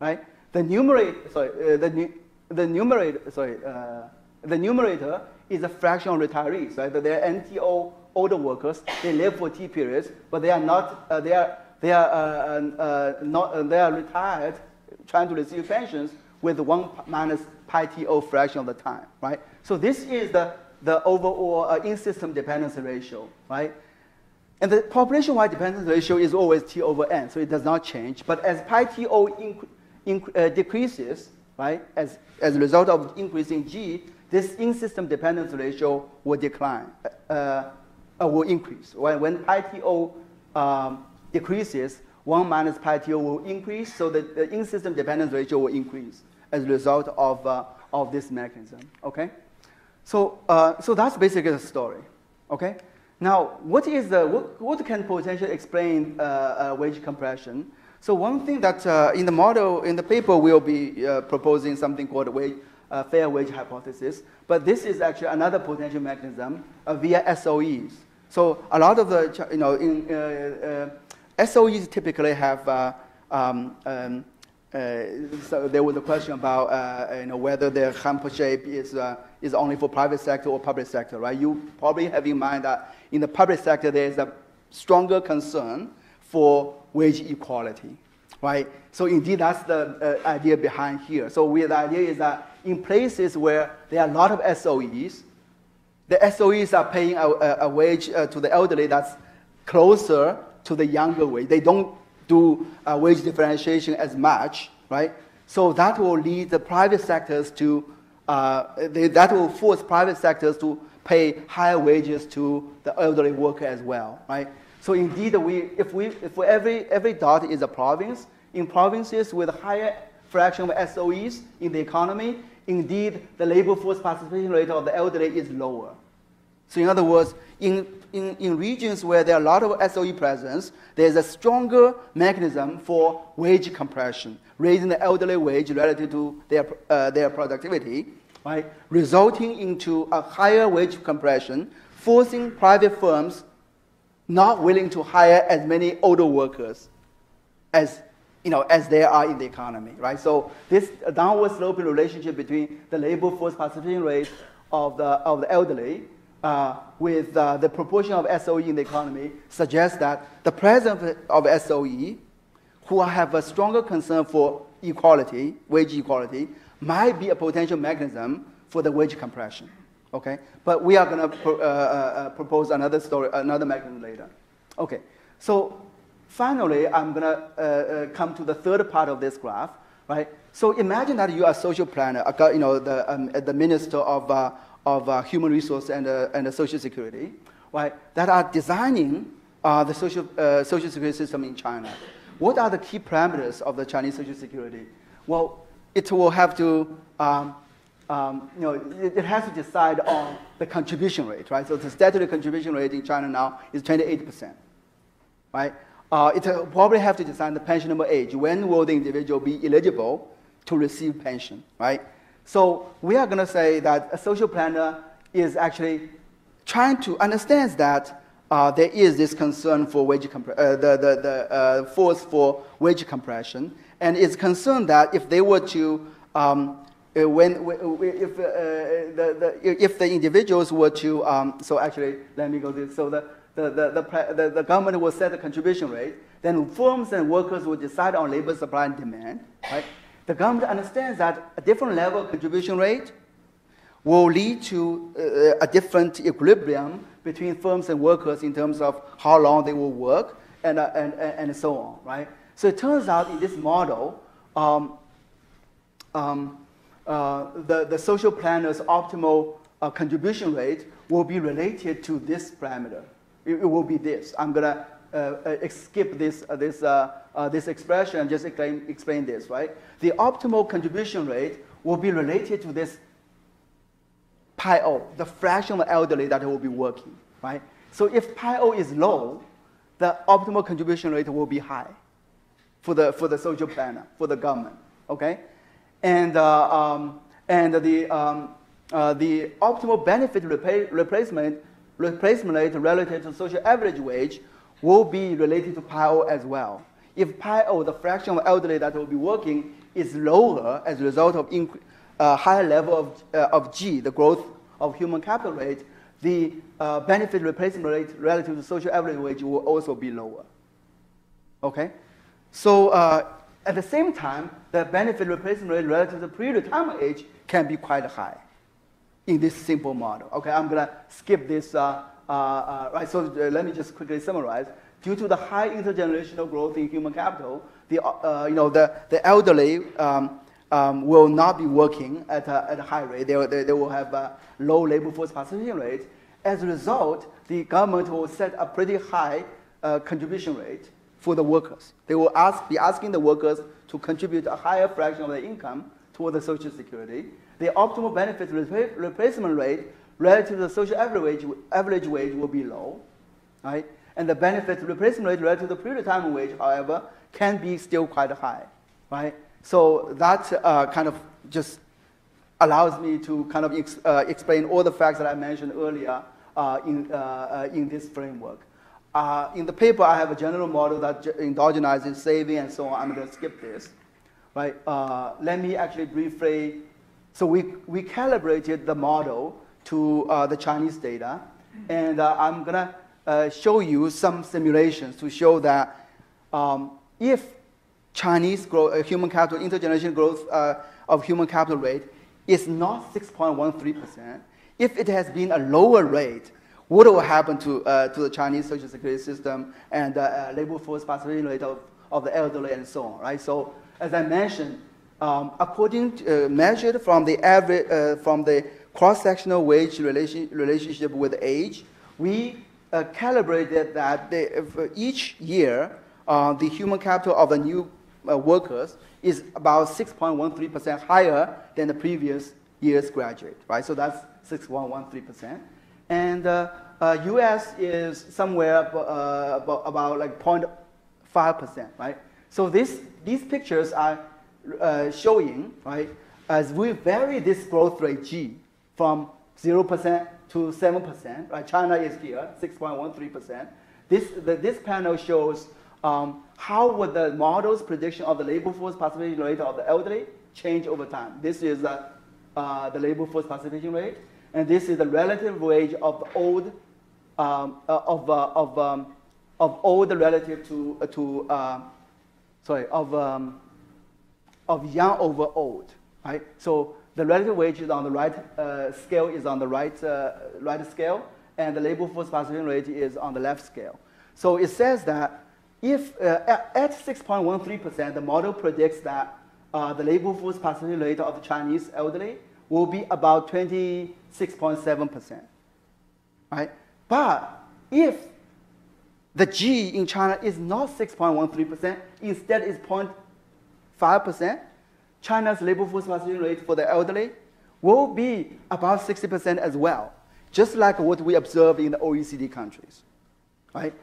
right? The numerator, sorry, uh, the, the numerator, sorry, uh, the numerator is a fraction of retirees, right? They're NTO older workers. They live for T periods, but they are not. Uh, they are they are uh, uh, not. they are retired, trying to receive pensions with one minus pi TO fraction of the time, right? So this is the the overall uh, in-system dependency ratio, right? And the population-wide dependency ratio is always T over N, so it does not change. But as pi TO uh, decreases, right, as, as a result of increasing G, this in-system dependency ratio will decline, uh, uh, will increase. When, when pi TO um, decreases, 1 minus pi TO will increase, so the, the in-system dependency ratio will increase as a result of, uh, of this mechanism, okay? So, uh, so that's basically the story, okay? Now, what is the, what, what can potentially explain uh, uh, wage compression? So one thing that uh, in the model, in the paper, we'll be uh, proposing something called wage, uh, fair wage hypothesis. But this is actually another potential mechanism via SOEs. So a lot of the, you know, in, SOEs typically have um, um, so there was a question about you know, whether the hamper shape is, is only for private sector or public sector, right? You probably have in mind that in the public sector there is a stronger concern for wage equality, right? So indeed that's the uh, idea behind here. So we, the idea is that in places where there are a lot of SOEs, the SOEs are paying a, a, a wage uh, to the elderly that's closer to the younger wage. They don't do uh, wage differentiation as much, right? So that will lead the private sectors to, uh, they, that will force private sectors to pay higher wages to the elderly worker as well, right? So indeed, we, if, we, if every, every dot is a province, in provinces with higher fraction of SOEs in the economy, indeed, the labor force participation rate of the elderly is lower. So in other words, in, in, in regions where there are a lot of SOE presence, there's a stronger mechanism for wage compression, raising the elderly wage relative to their, uh, their productivity, right, resulting into a higher wage compression, forcing private firms not willing to hire as many older workers as you know, as they are in the economy, right? So this downward sloping relationship between the labor force participation rate of the, of the elderly uh, with uh, the proportion of SOE in the economy suggests that the presence of SOE, who have a stronger concern for equality, wage equality, might be a potential mechanism for the wage compression. Okay, but we are going to pro- uh, uh, uh, propose another story, another mechanism later. Okay, so finally, I'm going to uh, uh, come to the third part of this graph, right? So imagine that you are a social planner, you know, the, um, the minister of of human resource and, and social security, right, that are designing the social, social security system in China. What are the key parameters of the Chinese social security? Well, it will have to, um, um, you know, it, it, has to decide on the contribution rate, right? So the statutory contribution rate in China now is 28%, right? Uh, it will probably have to decide the pensionable age. When will the individual be eligible to receive pension, right? So we are going to say that a social planner is actually trying to understand that uh, there is this concern for wage uh, the, the, the uh, force for wage compression, and is concerned that if they were to um, uh, when, if, uh, the, the, if the individuals were to, um, so actually, let me go this. So the, the, the, the, the, government will set the contribution rate, then firms and workers will decide on labor supply and demand, right? the government understands that a different level of contribution rate will lead to uh, a different equilibrium between firms and workers in terms of how long they will work and, uh, and, and so on, right? So it turns out in this model, um, um, uh, the, the social planner's optimal uh, contribution rate will be related to this parameter. It, it will be this. I'm going to uh, uh, skip this, uh, this, this expression and just explain, explain this, right? The optimal contribution rate will be related to this pi o, the fraction of elderly that will be working, right? So if pi o is low, the optimal contribution rate will be high for the, for the social planner, for the government, okay? And, uh, um, and the, um, uh, the optimal benefit replacement, replacement rate relative to social average wage will be related to pi o as well. If pi o, the fraction of elderly that will be working, is lower as a result of uh, higher level of, uh, of G, the growth of human capital rate, the uh, benefit replacement rate relative to social average wage will also be lower. Okay? So uh, at the same time, the benefit replacement rate relative to pre-retirement age can be quite high in this simple model. Okay, I'm gonna skip this uh, uh, uh, right, so uh, let me just quickly summarize. Due to the high intergenerational growth in human capital, the, you know, the, the elderly um, um, will not be working at a, at a high rate. They, they, they will have a low labor force participation rate. As a result, the government will set a pretty high uh, contribution rate for the workers. They will ask, be asking the workers to contribute a higher fraction of their income toward the Social Security. The optimal benefit replacement rate relative to the social average, average wage will be low, right? And the benefit replacement rate relative to the pre-retirement wage, however, can be still quite high, right? So that uh, kind of just allows me to kind of ex- uh, explain all the facts that I mentioned earlier uh, in, uh, uh, in this framework. Uh, in the paper, I have a general model that endogenizes saving and so on. I'm going to skip this, right? Uh, let me actually briefly, so we, we calibrated the model to uh, the Chinese data, and uh, I'm gonna uh, show you some simulations to show that um, if Chinese growth, human capital, intergenerational growth of human capital rate is not 6.13%, if it has been a lower rate, what will happen to, uh, to the Chinese social security system and uh, uh, labor force participation rate of, of the elderly and so on, right? So as I mentioned, um, according to, uh, measured from the average, uh, from the cross-sectional wage relation, relationship with age, we uh, calibrated that the, for each year, the human capital of the new workers is about 6.13% higher than the previous year's graduate, right? So that's 6.13%. And uh, uh, US is somewhere uh, about, about like 0.5%, right? So this, these pictures are uh, showing, right, as we vary this growth rate G from 0% to 7%, right? China is here, 6.13%. This, the, this panel shows um, how would the model's prediction of the labor force participation rate of the elderly change over time. This is uh, uh, the labor force participation rate, and this is the relative wage of the old, um, uh, of, uh, of, um, of old relative to, uh, to uh, sorry, of, um, of young over old, right? So the relative wage is on the right uh, scale is on the right, uh, right scale, and the labor force participation rate is on the left scale. So it says that if uh, at 6.13%, the model predicts that uh, the labor force participation rate of the Chinese elderly will be about 26.7%, right? But if the G in China is not 6.13%, instead is 0.5%, China's labor force participation rate for the elderly will be about 60% as well, just like what we observe in the OECD countries, right?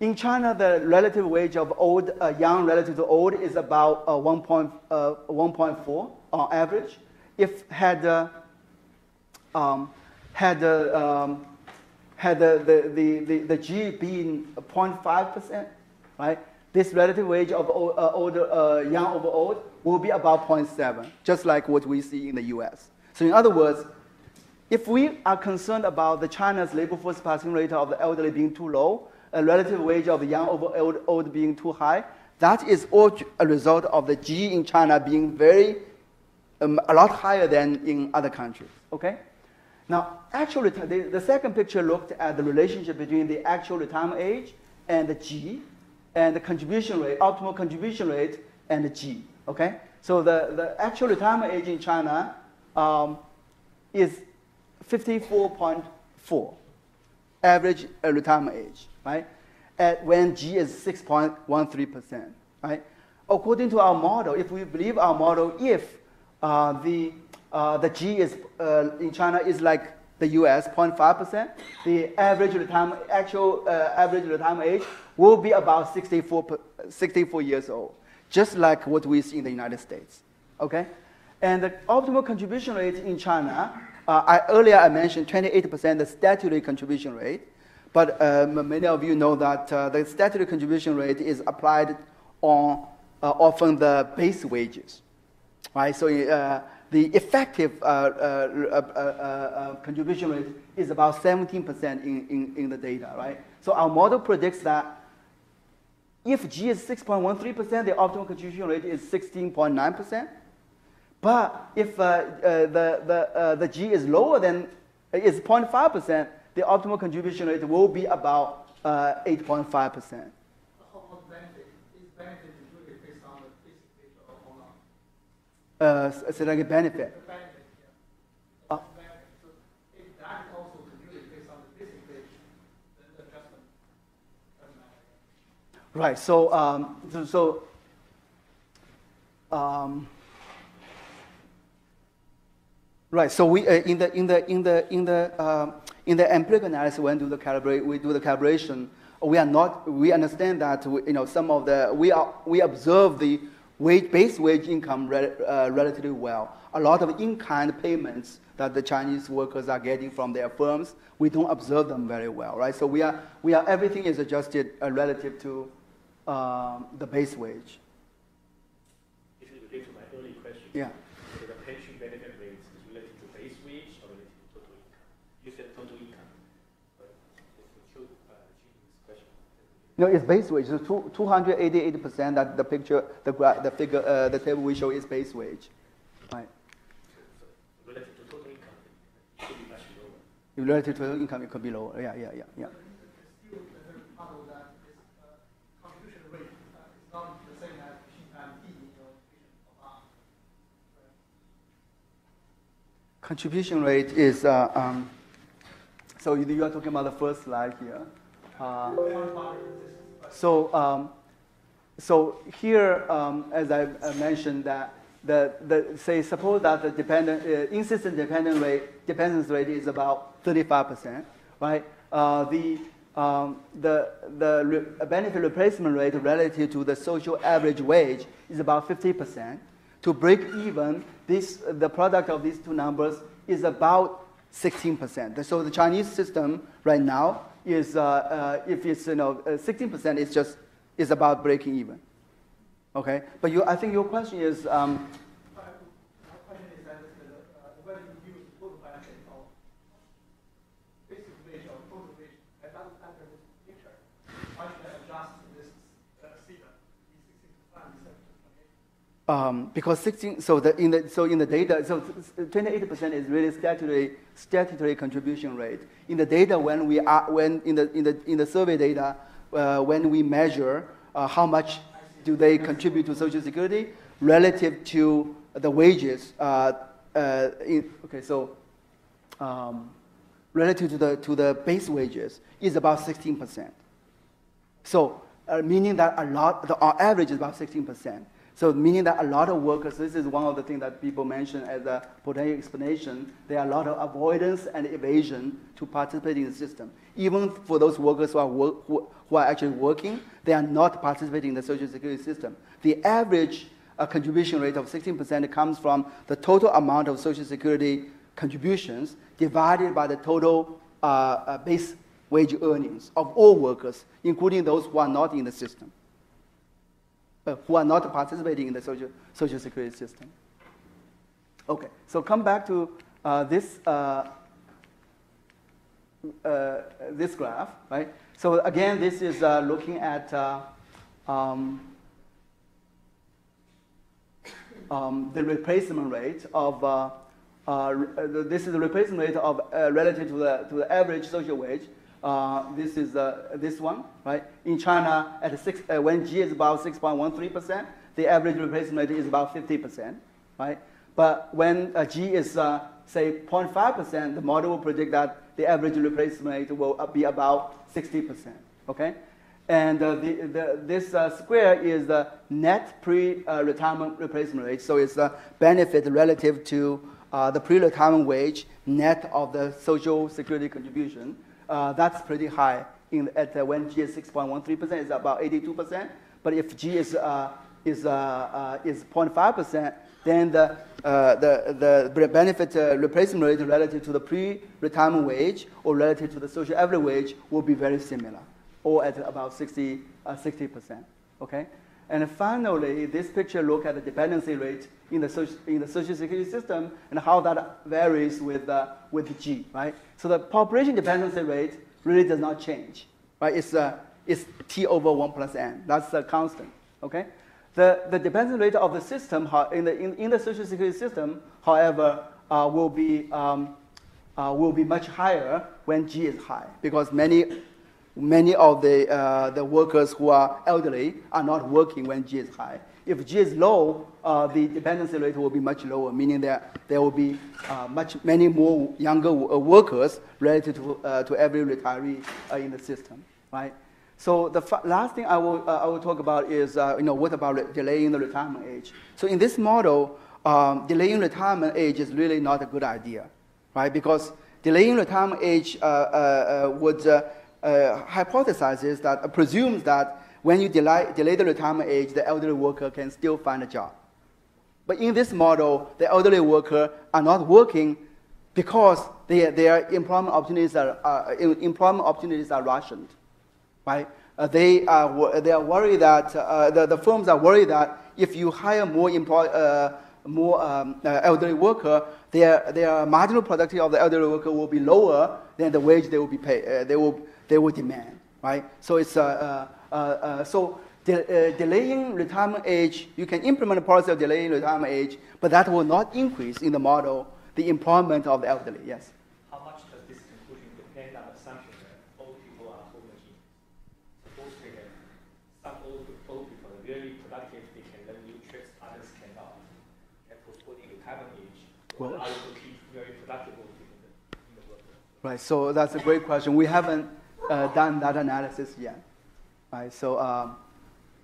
In China, the relative wage of old, uh, young relative to old is about uh, 1.4 uh, on average. If had uh, um, had uh, um, had the, the, the, the, G been 0.5 percent, right? This relative wage of old, uh, older, young over old will be about 0.7, just like what we see in the U.S. So in other words, if we are concerned about the China's labor force passing rate of the elderly being too low, a relative wage of the young over old, old being too high, that is all a result of the G in China being very, um, a lot higher than in other countries, okay? Now, actually, the, the second picture looked at the relationship between the actual retirement age and the G, and the contribution rate, optimal contribution rate, and the G, okay? So the, the actual retirement age in China um, is 54.4, average uh, retirement age right? At when G is 6.13%, right? According to our model, if we believe our model, if uh, the, uh, the G is, uh, in China is like the US, 0.5%, the average retirement, actual uh, average retirement age will be about 64, 64 years old, just like what we see in the United States, okay? And the optimal contribution rate in China, uh, I, earlier I mentioned 28% the statutory contribution rate. But um, many of you know that uh, the statutory contribution rate is applied on uh, often the base wages, right? So uh, the effective uh, uh, uh, contribution rate is about 17% in, in, in the data, right? So our model predicts that if G is 6.13%, the optimal contribution rate is 16.9%. But if the, the, the G is lower than, is 0.5%, the optimal contribution rate will be about uh, 8.5%. Uh, say like a benefit. Uh, right. So, um, so, so um, right. So we uh, in the in the in the in the uh, in the empirical analysis, when do the calibrate, we do the calibration, we are not, we understand that, we, you know, some of the, we, are, we observe the wage, base wage income re, uh, relatively well. A lot of in-kind payments that the Chinese workers are getting from their firms, we don't observe them very well, right? So we are, we are everything is adjusted uh, relative to um, the base wage. question. Yeah. So the pension benefit rate is related to base wage or related to total income? You said total income, but it's the truth, uh, cheating question. No, it's base wage. So two, 288% that the picture, the, gra- the figure, uh, the table we show is base wage. Right. So related to total income, it should be lower. Relative to income, it could be lower. Yeah, yeah, yeah, yeah. contribution rate is uh, um, so you are talking about the first slide here. Uh, So, um, so here, um, as I mentioned, that the, the say suppose that the dependent uh, in-system dependent rate dependence rate is about 35 percent, right? Uh, the um, the the re- benefit replacement rate relative to the social average wage is about 50 percent. To break even, this the product of these two numbers is about 16 percent. So the Chinese system right now is uh, uh, if it's you know uh, 16 percent is just is about breaking even. Okay, but you, I think your question is, um, My question is that uh, whether you use total benefit or basic wage or total wage, and that under this picture, why should I adjust this uh, figure, E16 to 5, um, because 16, so the, in the, so in the data, so 28% is really statutory, statutory contribution rate. In the data, when we are, when in the, in the, in the survey data, uh, when we measure uh, how much do they contribute to Social Security relative to the wages, uh, uh, in, okay, so um, relative to the, to the base wages is about 16%. So, uh, meaning that a lot, the, our average is about 16%. So, meaning that a lot of workers, this is one of the things that people mention as a potential explanation, there are a lot of avoidance and evasion to participate in the system. Even for those workers who are, work, who, who are actually working, they are not participating in the social security system. The average uh, contribution rate of 16% comes from the total amount of social security contributions divided by the total uh, uh, base wage earnings of all workers, including those who are not in the system, uh, who are not participating in the social, social security system. Okay, so come back to uh, this, uh, uh, this graph, right? So again, this is uh, looking at um, um, the replacement rate of this is the replacement rate of relative to the to the average social wage. Uh, this is uh, this one, right? In China, at six, uh, when G is about 6.13 percent, the average replacement rate is about 50 percent, right? But when uh, G is uh, say 0.5 percent, the model will predict that the average replacement rate will uh, be about 60 percent, okay? And the, the, this square is the net pre-retirement replacement rate. So it's the benefit relative to the pre-retirement wage net of the social security contribution. Uh, that's pretty high. In, at uh, when G is 6.13%, it's about 82%. But if G is, uh, is, uh, uh, is 0.5%, then the, uh, the, the benefit replacement rate relative to the pre-retirement wage or relative to the social average wage will be very similar or at about 60, uh, 60%. Okay? And finally, this picture look at the dependency rate in the, social, in the social security system and how that varies with, uh, with G, right? So the population dependency rate really does not change, right? It's, uh, it's T over 1 plus N. That's a constant, okay? The, the dependency rate of the system in the, in, in the social security system, however, uh, will, be, um, uh, will be much higher when G is high because many many of the, uh, the workers who are elderly are not working when G is high. If G is low, uh, the dependency rate will be much lower, meaning that there will be uh, much many more younger uh, workers relative to, uh, to every retiree uh, in the system, right? So the last thing I will, I will talk about is, you know, what about delaying the retirement age? So in this model, um, delaying retirement age is really not a good idea, right? Because delaying retirement age would uh, hypothesizes that uh, presumes that when you delay, delay the retirement age, the elderly worker can still find a job. But in this model, the elderly worker are not working because their, their employment opportunities are, uh, employment opportunities are rationed, right? Uh, they, are, they are worried that, uh, the, the firms are worried that if you hire more employ, uh, more um, uh, elderly worker, their, their marginal productivity of the elderly worker will be lower than the wage they will be paid, they, will, they will demand, right? So it's, uh, uh, uh, so de- delaying retirement age, you can implement a policy of delaying retirement age, but that will not increase in the model the employment of the elderly, yes. How much does this conclusion depend on the assumption that old people are homogeneous? Suppose they have some old, old people are really productive, they can learn new tricks, others cannot. And postponing retirement age, Well- others will keep very productive old people in the, in the workforce. Right, so that's a great question. We haven't uh, done that analysis yet. Right, so, um,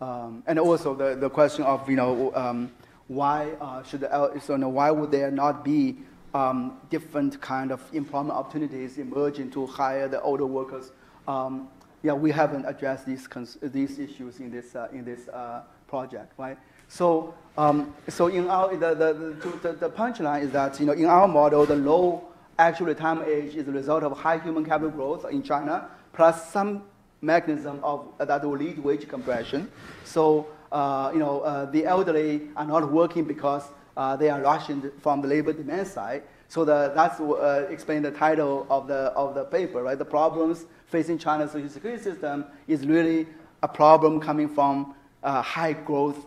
um, and also the, the question of, you know, um, why uh, should the, so, why would there not be um, different kind of employment opportunities emerging to hire the older workers? Um, yeah, we haven't addressed these, these issues in this, uh, in this uh, project, right? So, um, so in our, the, the, the, the, the punchline is that, you know, in our model, the low actual retirement age is a result of high human capital growth in China, plus some mechanism of, that will lead to wage compression. So, uh, you know, uh, the elderly are not working because uh, they are rationed from the labor demand side. So the, that's uh, the title of the, of the paper, right? The problems facing China's social security system is really a problem coming from uh, high growth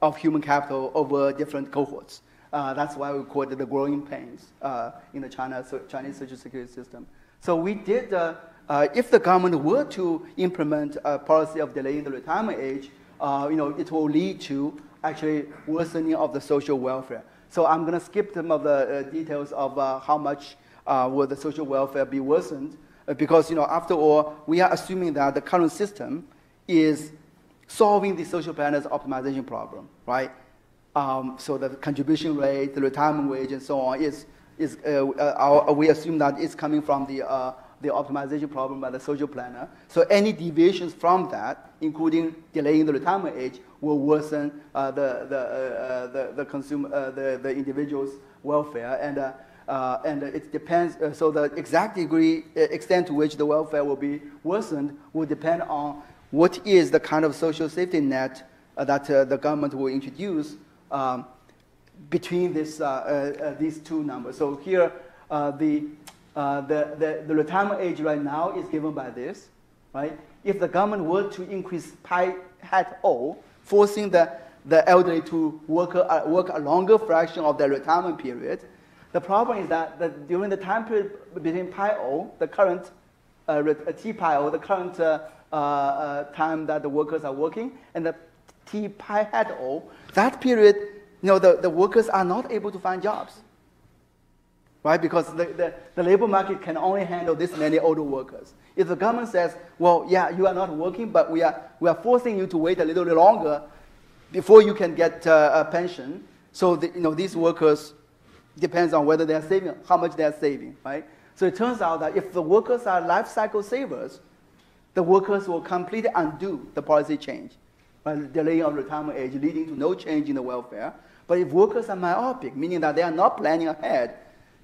of human capital over different cohorts. Uh, that's why we call it the growing pains uh, in the China, so Chinese social security system. So we did, uh, uh, if the government were to implement a policy of delaying the retirement age, uh, you know, it will lead to actually worsening of the social welfare. So I'm going to skip some of the uh, details of how much will the social welfare be worsened, because you know, after all, we are assuming that the current system is solving the social planners optimization problem, right? Um, so the contribution rate, the retirement wage, and so on is, is uh, uh, we assume that it's coming from the, uh, the optimization problem by the social planner. So any deviations from that, including delaying the retirement age, will worsen uh, the, the, uh, the, the, consumer, uh, the, the individual's welfare. And, uh, uh, and it depends, uh, so the exact degree, uh, extent to which the welfare will be worsened will depend on what is the kind of social safety net uh, that uh, the government will introduce um, between this, uh, uh, uh, these two numbers. So here, the, the, the, the retirement age right now is given by this, right? If the government were to increase pi hat O, forcing the, the elderly to work a, work a longer fraction of their retirement period, the problem is that, that during the time period between pi O, the current uh, T pi O, the current uh, uh, time that the workers are working, and the T pi hat O, that period, you know, the, the workers are not able to find jobs. Right? Because the, the, the labor market can only handle this many older workers. If the government says, well, yeah, you are not working, but we are, we are forcing you to wait a little bit longer before you can get uh, a pension, so the, you know, these workers depends on whether they are saving, how much they are saving, right? So it turns out that if the workers are life cycle savers, the workers will completely undo the policy change, right? delaying of retirement age, leading to no change in the welfare. But if workers are myopic, meaning that they are not planning ahead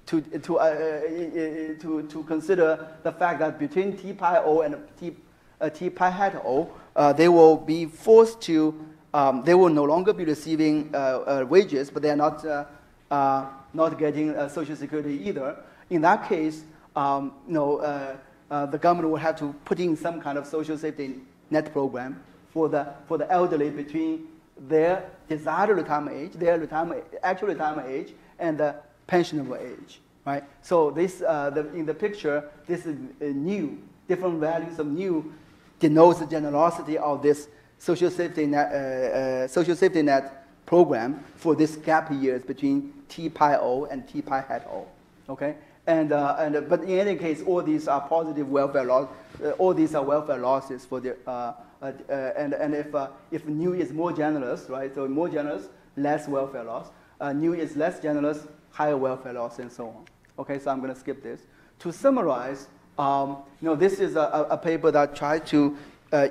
to, to, uh, uh, to, to consider the fact that between T pi O and T, uh, T pi hat O, uh, they will be forced to, um, they will no longer be receiving uh, uh, wages, but they are not, uh, uh, not getting uh, Social Security either. In that case, um, you know, uh, uh, the government will have to put in some kind of social safety net program for the, for the elderly between their desired retirement age, their retirement, actual retirement age, and the pensionable age, right? So this, uh, the, in the picture, this is nu, different values of nu denotes the generosity of this social safety net, uh, uh, social safety net program for this gap years between T pi O and T pi hat O, okay? And, uh, and, uh, but in any case, all these are positive welfare loss. Uh, all these are welfare losses for the, uh, uh, uh, and, and if, if nu is more generous, right? So more generous, less welfare loss. Nu is less generous, higher welfare loss, and so on. Okay, so I'm going to skip this. To summarize, um, you know, this is a, a paper that tried to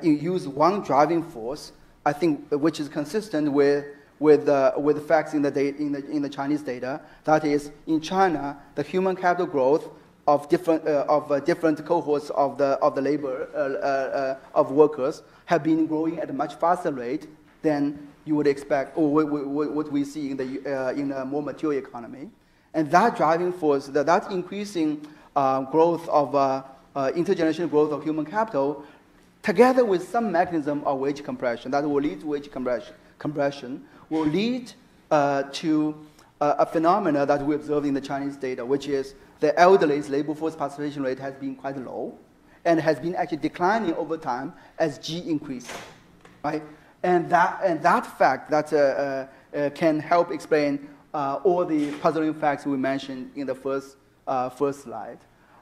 use one driving force, I think, which is consistent with with, uh, with facts in the, da- in, the, in the Chinese data. That is, in China, the human capital growth of different, uh, of, uh, different cohorts of the, of the labor, uh, uh, uh, of workers, have been growing at a much faster rate than you would expect, or what, what, what we see in, the, in a more mature economy. And that driving force, that, that increasing growth of intergenerational growth of human capital, together with some mechanism of wage compression that will lead to wage compression, compression will lead uh, to uh, a phenomena that we observe in the Chinese data, which is the elderly's labor force participation rate has been quite low and has been actually declining over time as G increases, right? And that, and that fact that uh, uh, uh can help explain uh, all the puzzling facts we mentioned in the first, uh, first slide.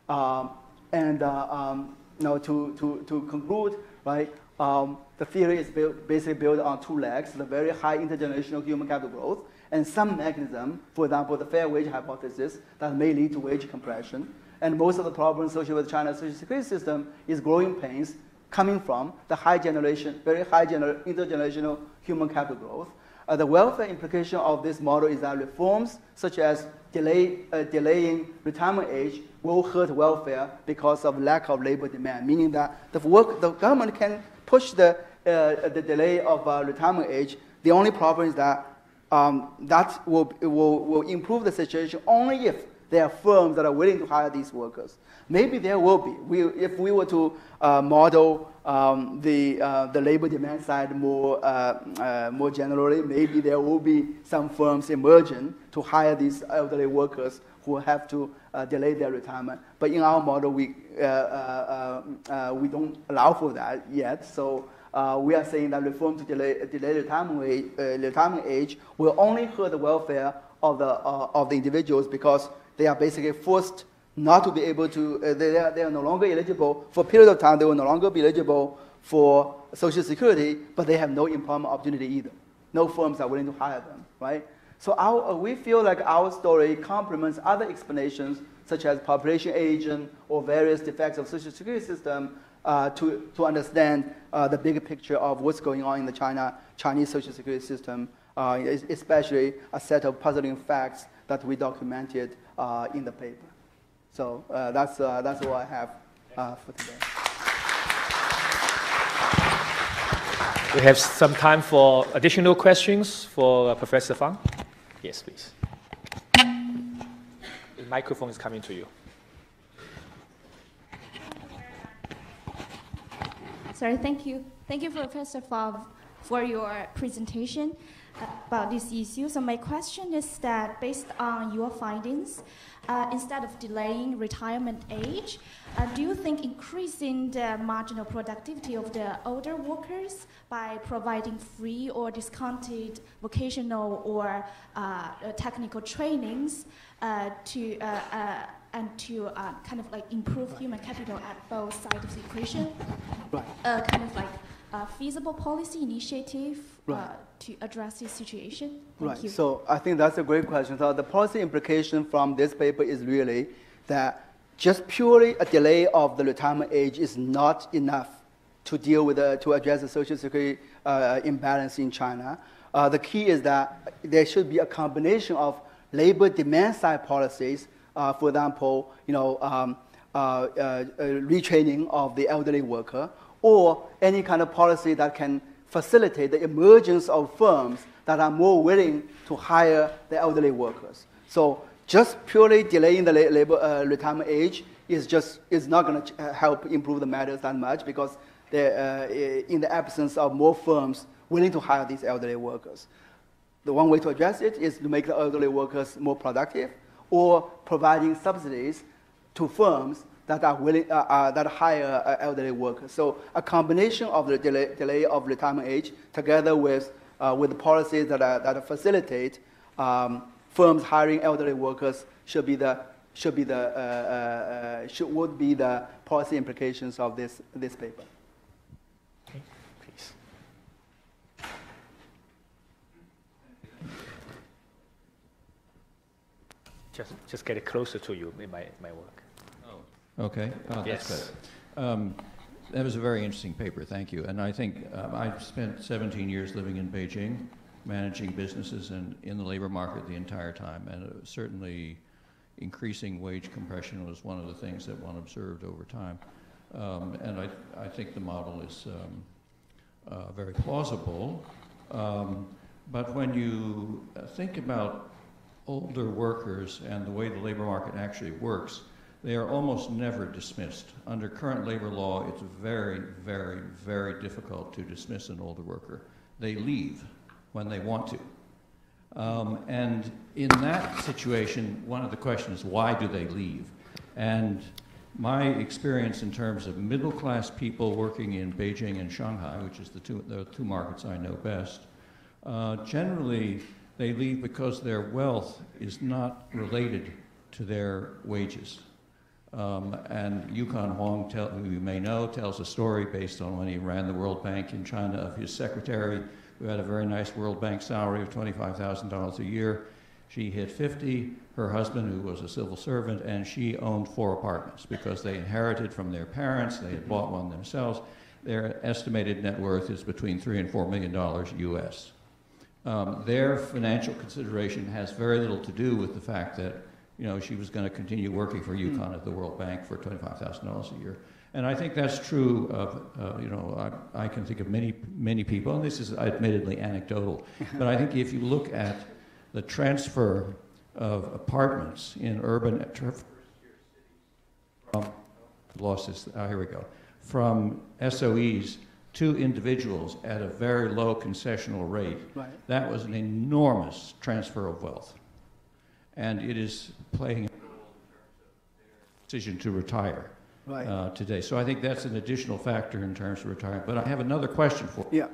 Um, and um, you know, to, to, to conclude, right, um, the theory is built, basically built on two legs, the very high intergenerational human capital growth, and some mechanism, for example, the fair wage hypothesis, that may lead to wage compression. And most of the problems associated with China's social security system is growing pains coming from the high generation, very high gener- intergenerational human capital growth. Uh, the welfare implication of this model is that reforms such as delay, uh, delaying retirement age will hurt welfare because of lack of labor demand, meaning that the, work, the government can push the, uh, the delay of uh, retirement age. The only problem is that um, that will, will, will improve the situation only if there are firms that are willing to hire these workers. Maybe there will be. We, if we were to uh, model um, the, uh, the labor demand side more, uh, uh, more generally, maybe there will be some firms emerging to hire these elderly workers who have to uh, delay their retirement. But in our model, we, uh, we don't allow for that yet. So we are saying that reform to delay, delay retirement, age, retirement age will only hurt the welfare of the, of the individuals because they are basically forced not to be able to, uh, they, are, they are no longer eligible, for a period of time, they will no longer be eligible for Social Security, but they have no employment opportunity either. No firms are willing to hire them, right? So our, uh, we feel like our story complements other explanations, such as population aging or various defects of Social Security system, uh, to, to understand uh, the bigger picture of what's going on in the China, Chinese Social Security system, uh, especially a set of puzzling facts that we documented uh, in the paper. So uh, that's, that's all I have for today. We have some time for additional questions for Professor Fang. Yes, please. The microphone is coming to you. Sorry, thank you. Thank you, Professor Fang, for your presentation about this issue. So my question is that based on your findings, uh, instead of delaying retirement age, uh, do you think increasing the marginal productivity of the older workers by providing free or discounted vocational or uh, technical trainings uh, to uh, uh, and to kind of like improve human capital at both sides of the equation, right. kind of like a feasible policy initiative right. uh, to address this situation? Thank right. You. So I think that's a great question. So the policy implication from this paper is really that just purely a delay of the retirement age is not enough to deal with the, to address the social security uh, imbalance in China. Uh, the key is that there should be a combination of labor demand side policies, uh, for example, you know, um, uh, uh, retraining of the elderly worker, or any kind of policy that can facilitate the emergence of firms that are more willing to hire the elderly workers. So just purely delaying the labor uh, retirement age is just is not going to uh, help improve the matters that much because uh, in the absence of more firms willing to hire these elderly workers. The one way to address it is to make the elderly workers more productive or providing subsidies to firms that are willing, uh, uh, that hire uh, elderly workers. So a combination of the delay, delay of retirement age together with, uh, with policies that, are, that facilitate um, firms hiring elderly workers should be the, should be the, uh, uh, should, would be the policy implications of this, this paper. Okay, please. Just, just get it closer to you, it might, might work. Okay, oh, that's Yes. better. Um, That was a very interesting paper, thank you. And I think, um, I've spent 17 years living in Beijing, managing businesses and in the labor market the entire time. And uh, certainly, increasing wage compression was one of the things that one observed over time. Um, And I, I think the model is um, uh, very plausible. Um, But when you uh, think about older workers and the way the labor market actually works, they are almost never dismissed. Under current labor law, it's very, very, very difficult to dismiss an older worker. They leave when they want to. Um, and in that situation, one of the questions is why do they leave? And my experience in terms of middle class people working in Beijing and Shanghai, which is the two, the two markets I know best, uh, generally they leave because their wealth is not related to their wages. Um, and Yukon Huang, tell, who you may know, tells a story based on when he ran the World Bank in China of his secretary, who had a very nice World Bank salary of $25,000 a year. She hit 50, her husband, who was a civil servant, and she owned four apartments because they inherited from their parents, they had bought one themselves. Their estimated net worth is between three and four million dollars US. Um, their financial consideration has very little to do with the fact that you know, she was going to continue working for Yukon mm. at the World Bank for $25,000 a year. And I think that's true of, uh, you know, I, I, can think of many, many people, and this is admittedly anecdotal, (laughs) but I think if you look at the transfer of apartments in urban, from, lost this, oh, here we go, from SOEs to individuals at a very low concessional rate, right. that was an enormous transfer of wealth and it is playing a role in terms of their decision to retire right. uh, today. So I think that's an additional factor in terms of retirement. But I have another question for you. Yeah.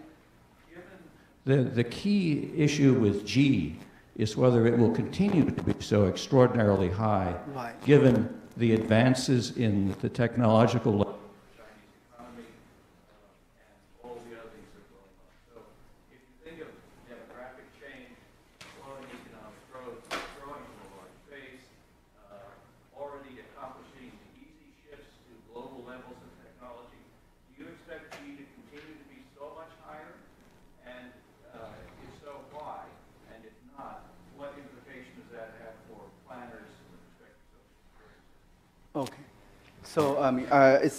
The, the key issue with G is whether it will continue to be so extraordinarily high, right. given the advances in the technological level So um,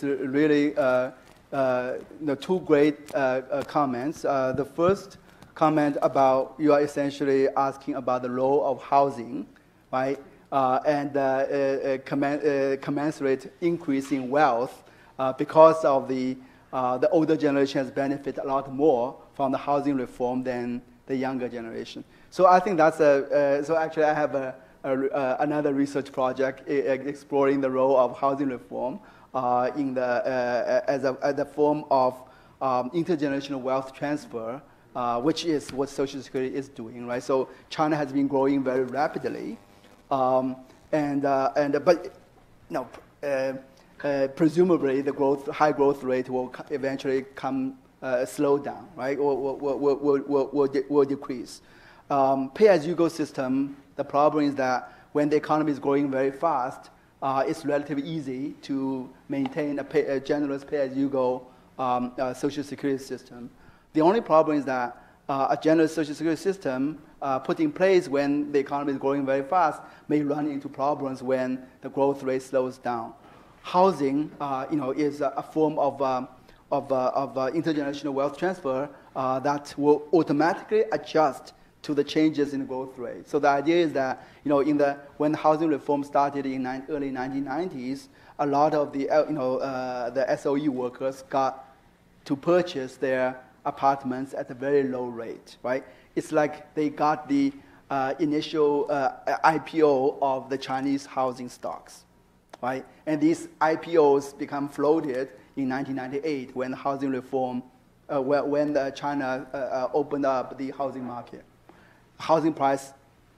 uh, really uh, uh, the two great uh, uh, comments. Uh, the first comment about you are essentially asking about the role of housing, right? and commen- commensurate increase in wealth because of the the older generation has benefited a lot more from the housing reform than the younger generation. So I think that's a so actually I have a uh, another research project exploring the role of housing reform uh, in the, uh, as, a, as a form of um, intergenerational wealth transfer, uh, which is what Social Security is doing, right? So China has been growing very rapidly, um, and, uh, and, but no, uh, presumably the growth, high growth rate will eventually come slow down, right? Or will, will, will, will, will, will decrease. Um, pay-as-you-go system the problem is that when the economy is growing very fast, uh, it's relatively easy to maintain a, pay, a generous pay-as-you-go um, uh, social security system. The only problem is that uh, a generous social security system uh, put in place when the economy is growing very fast may run into problems when the growth rate slows down. Housing, uh, you know, is a, form of, um, of, uh, of intergenerational wealth transfer that will automatically adjust to the changes in growth rate. So the idea is that you know, in the, when housing reform started in ni- early 1990s, a lot of the, uh, you know, uh, the SOE workers got to purchase their apartments at a very low rate, right? It's like they got the uh, initial uh, IPO of the Chinese housing stocks, right? And these IPOs become floated in 1998 when housing reform, uh, when China uh, opened up the housing market housing price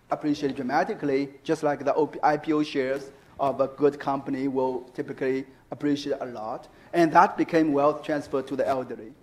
appreciate dramatically, just like the IPO shares of a good company will typically appreciate a lot. And that became wealth transfer to the elderly.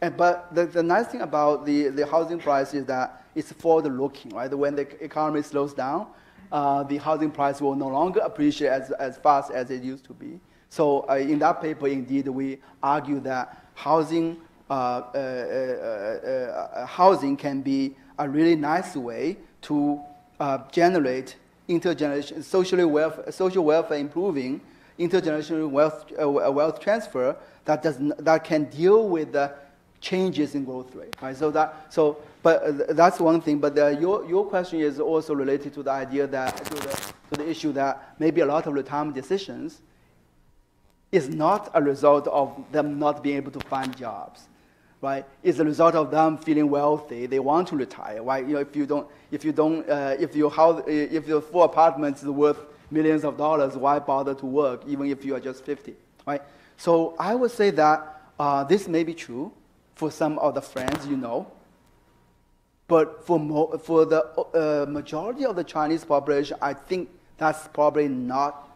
And, but the, the nice thing about the, the housing price is that it's forward looking, right? When the economy slows down, uh, the housing price will no longer appreciate as, as fast as it used to be. So uh, in that paper, indeed, we argue that housing, uh, uh, uh, uh housing can be a really nice way to uh, generate intergenerational socially welfare, social welfare improving intergenerational wealth, uh, wealth transfer that, does that can deal with the changes in growth rate, right? So that, so, but uh, that's one thing. But uh, your, your question is also related to the idea that, to the, to the issue that maybe a lot of retirement decisions is not a result of them not being able to find jobs, right? It's a result of them feeling wealthy. They want to retire, right? You know, if you don't, if you don't, uh, if your house, if your full apartment is worth millions of dollars, why bother to work, even if you are just 50, right? So I would say that uh, this may be true for some of the friends you know, but for, mo- for the uh, majority of the Chinese population, I think that's probably not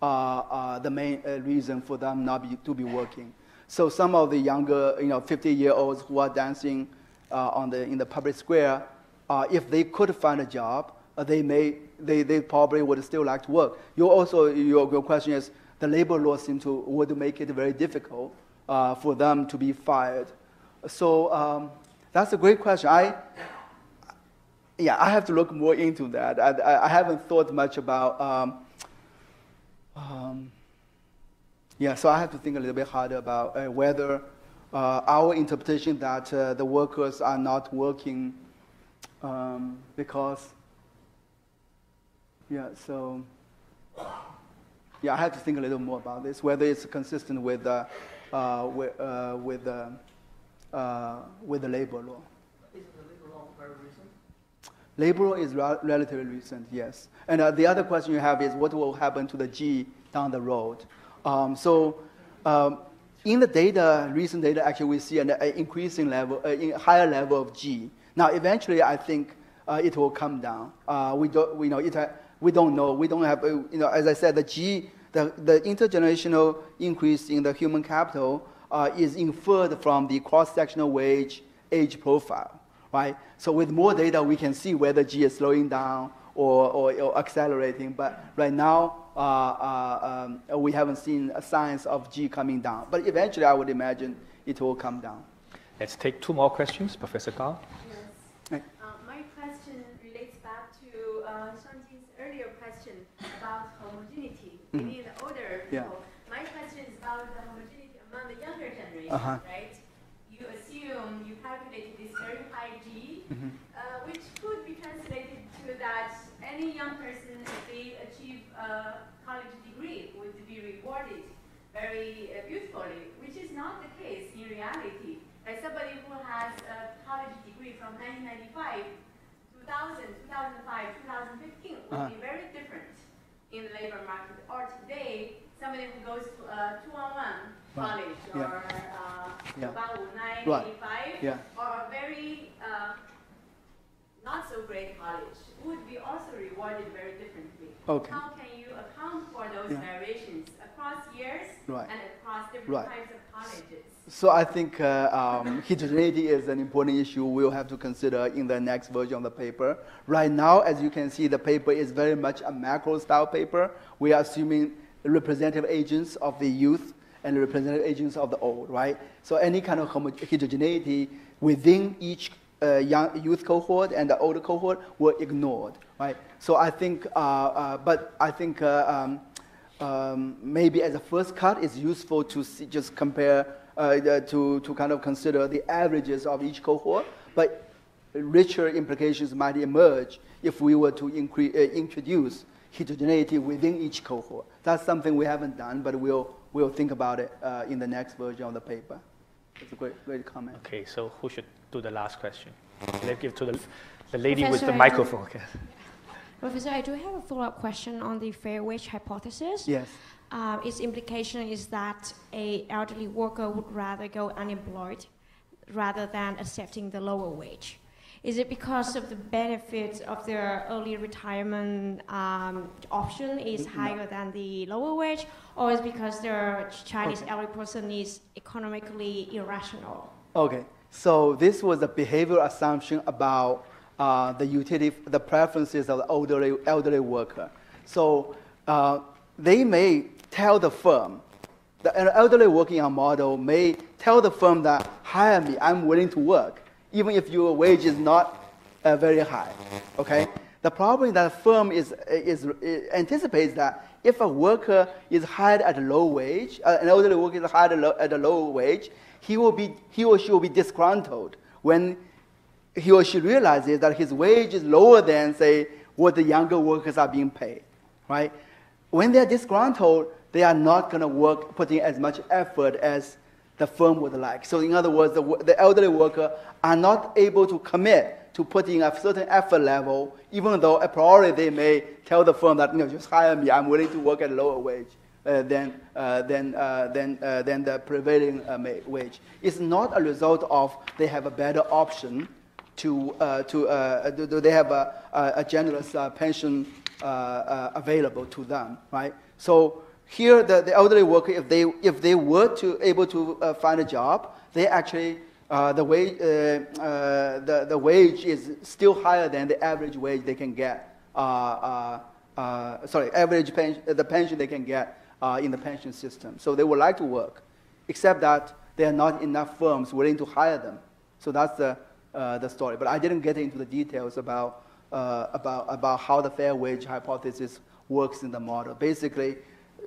uh, uh, the main uh, reason for them not be, to be working. So some of the younger, you know, 50-year-olds who are dancing uh, on the, in the public square, uh, if they could find a job, they may, they, they probably would still like to work. You also, your, your question is, the labor law seems to would make it very difficult for them to be fired. So um, that's a great question. I, yeah, I have to look more into that. I, I haven't thought much about. Um, um, yeah, so I have to think a little bit harder about uh, whether uh, our interpretation that uh, the workers are not working um, because. Yeah, so. Yeah, I have to think a little more about this, whether it's consistent with, uh, uh, with, uh, with, with the labor law. Labor law is relatively recent, yes. And uh, the other question you have is what will happen to the G down the road? Um, so um, in the data, recent data, actually we see an, an increasing level, uh, higher level of G. Now, eventually, I think uh, it will come down. Uh, we don't, we know it, uh, we don't know. We don't have, uh, you know, as I said, the G, the, the intergenerational increase in the human capital is inferred from the cross-sectional wage age profile right? So with more data, we can see whether G is slowing down or, or, or accelerating. But right now, uh, uh, um, we haven't seen signs of G coming down. But eventually, I would imagine it will come down. Let's take two more questions. Professor Gao. Yes. Uh, my question relates back to uh, earlier question about homogeneity mm -hmm. the older yeah. people. My question is about the homogeneity among the younger generation, -huh. right? You assume you calculated this very high G, mm -hmm. uh, which could be translated to that any young person, if they achieve a college degree, would be rewarded very uh, beautifully, which is not the case in reality. Like somebody who has a college degree from 1995, 2000, 2005, 2015 would uh be very different in the labor market. Or today, somebody who goes to a two-on-one college yeah. or uh, yeah. about 985 yeah. or a very uh, not so great college would be also rewarded very differently. Okay. How can you account for those yeah. variations across years right. and across different right. types of colleges? So I think uh, um, (laughs) heterogeneity is an important issue we'll have to consider in the next version of the paper. Right now, as you can see, the paper is very much a macro style paper. We are assuming representative agents of the youth and representative agents of the old, right? So any kind of heterogeneity within each uh, young youth cohort and the older cohort were ignored, right? So I think, uh, uh, but I think uh, um, um, maybe as a first cut, it's useful to see, just compare uh, to to kind of consider the averages of each cohort, but richer implications might emerge if we were to uh, introduce heterogeneity within each cohort. That's something we haven't done, but we'll we'll think about it in the next version of the paper. It's a great, great comment. Okay, so who should do the last question? Let's give to the, the lady Professor, with the microphone. Okay. Professor, I do have a follow-up question on the fair wage hypothesis. Yes. Uh, its implication is that a elderly worker would rather go unemployed rather than accepting the lower wage. Is it because of the benefits of their early retirement um, option is higher than the lower wage, or is because their Chinese okay. elderly person is economically irrational? Okay, so this was a behavioral assumption about uh, the utility, the preferences of the elderly, elderly worker. So uh, they may tell the firm, the elderly working on model may tell the firm that hire me, I'm willing to work even if your wage is not uh, very high. Okay? The problem is that a firm is, is, is anticipates that if a worker is hired at a low wage, uh, an elderly worker is hired at a, low, at a low wage, he, will be, he or she will be disgruntled when he or she realizes that his wage is lower than, say, what the younger workers are being paid, right? When they're disgruntled, they are not going to work putting as much effort as the firm would like. So in other words, the, the elderly worker are not able to commit to put in a certain effort level, even though a priori they may tell the firm that, you know, just hire me, I'm willing to work at a lower wage uh, than, uh, than, uh, than, uh, than the prevailing uh, wage. It's not a result of they have a better option to, uh, to do they have a, a generous pension available to them, right? So here, the, the elderly worker, if they, if they were to able to find a job, they actually uh, the, wage, uh, uh, the, the wage is still higher than the average wage they can get. Uh, uh, sorry, average the pension they can get in the pension system. So they would like to work, except that there are not enough firms willing to hire them. So that's the, the story. But I didn't get into the details about, about, about how the fair wage hypothesis works in the model. Basically,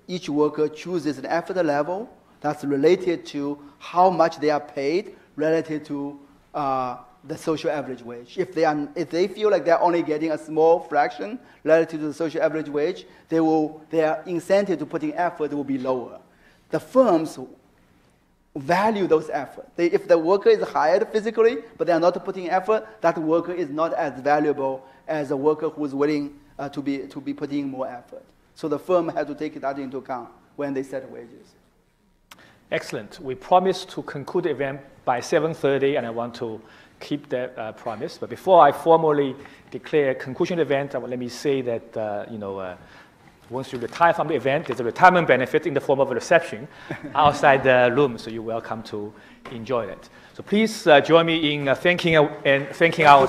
each worker chooses an effort level that's related to how much they are paid relative to uh, the social average wage. If they, are, if they feel like they're only getting a small fraction relative to the social average wage, they will, their incentive to putting effort will be lower. The firms value those efforts. If the worker is hired physically, but they are not putting effort, that worker is not as valuable as a worker who is willing uh, to, be, to be putting more effort. So the firm has to take that into account when they set wages. Excellent. We promised to conclude the event by 7.30, and I want to keep that uh, promise. But before I formally declare conclusion of the event, let me say that, uh, you know, uh, once you retire from the event, there's a retirement benefit in the form of a reception (laughs) outside the room, so you're welcome to enjoy it. So please uh, join me in uh, thanking, uh, and thanking our...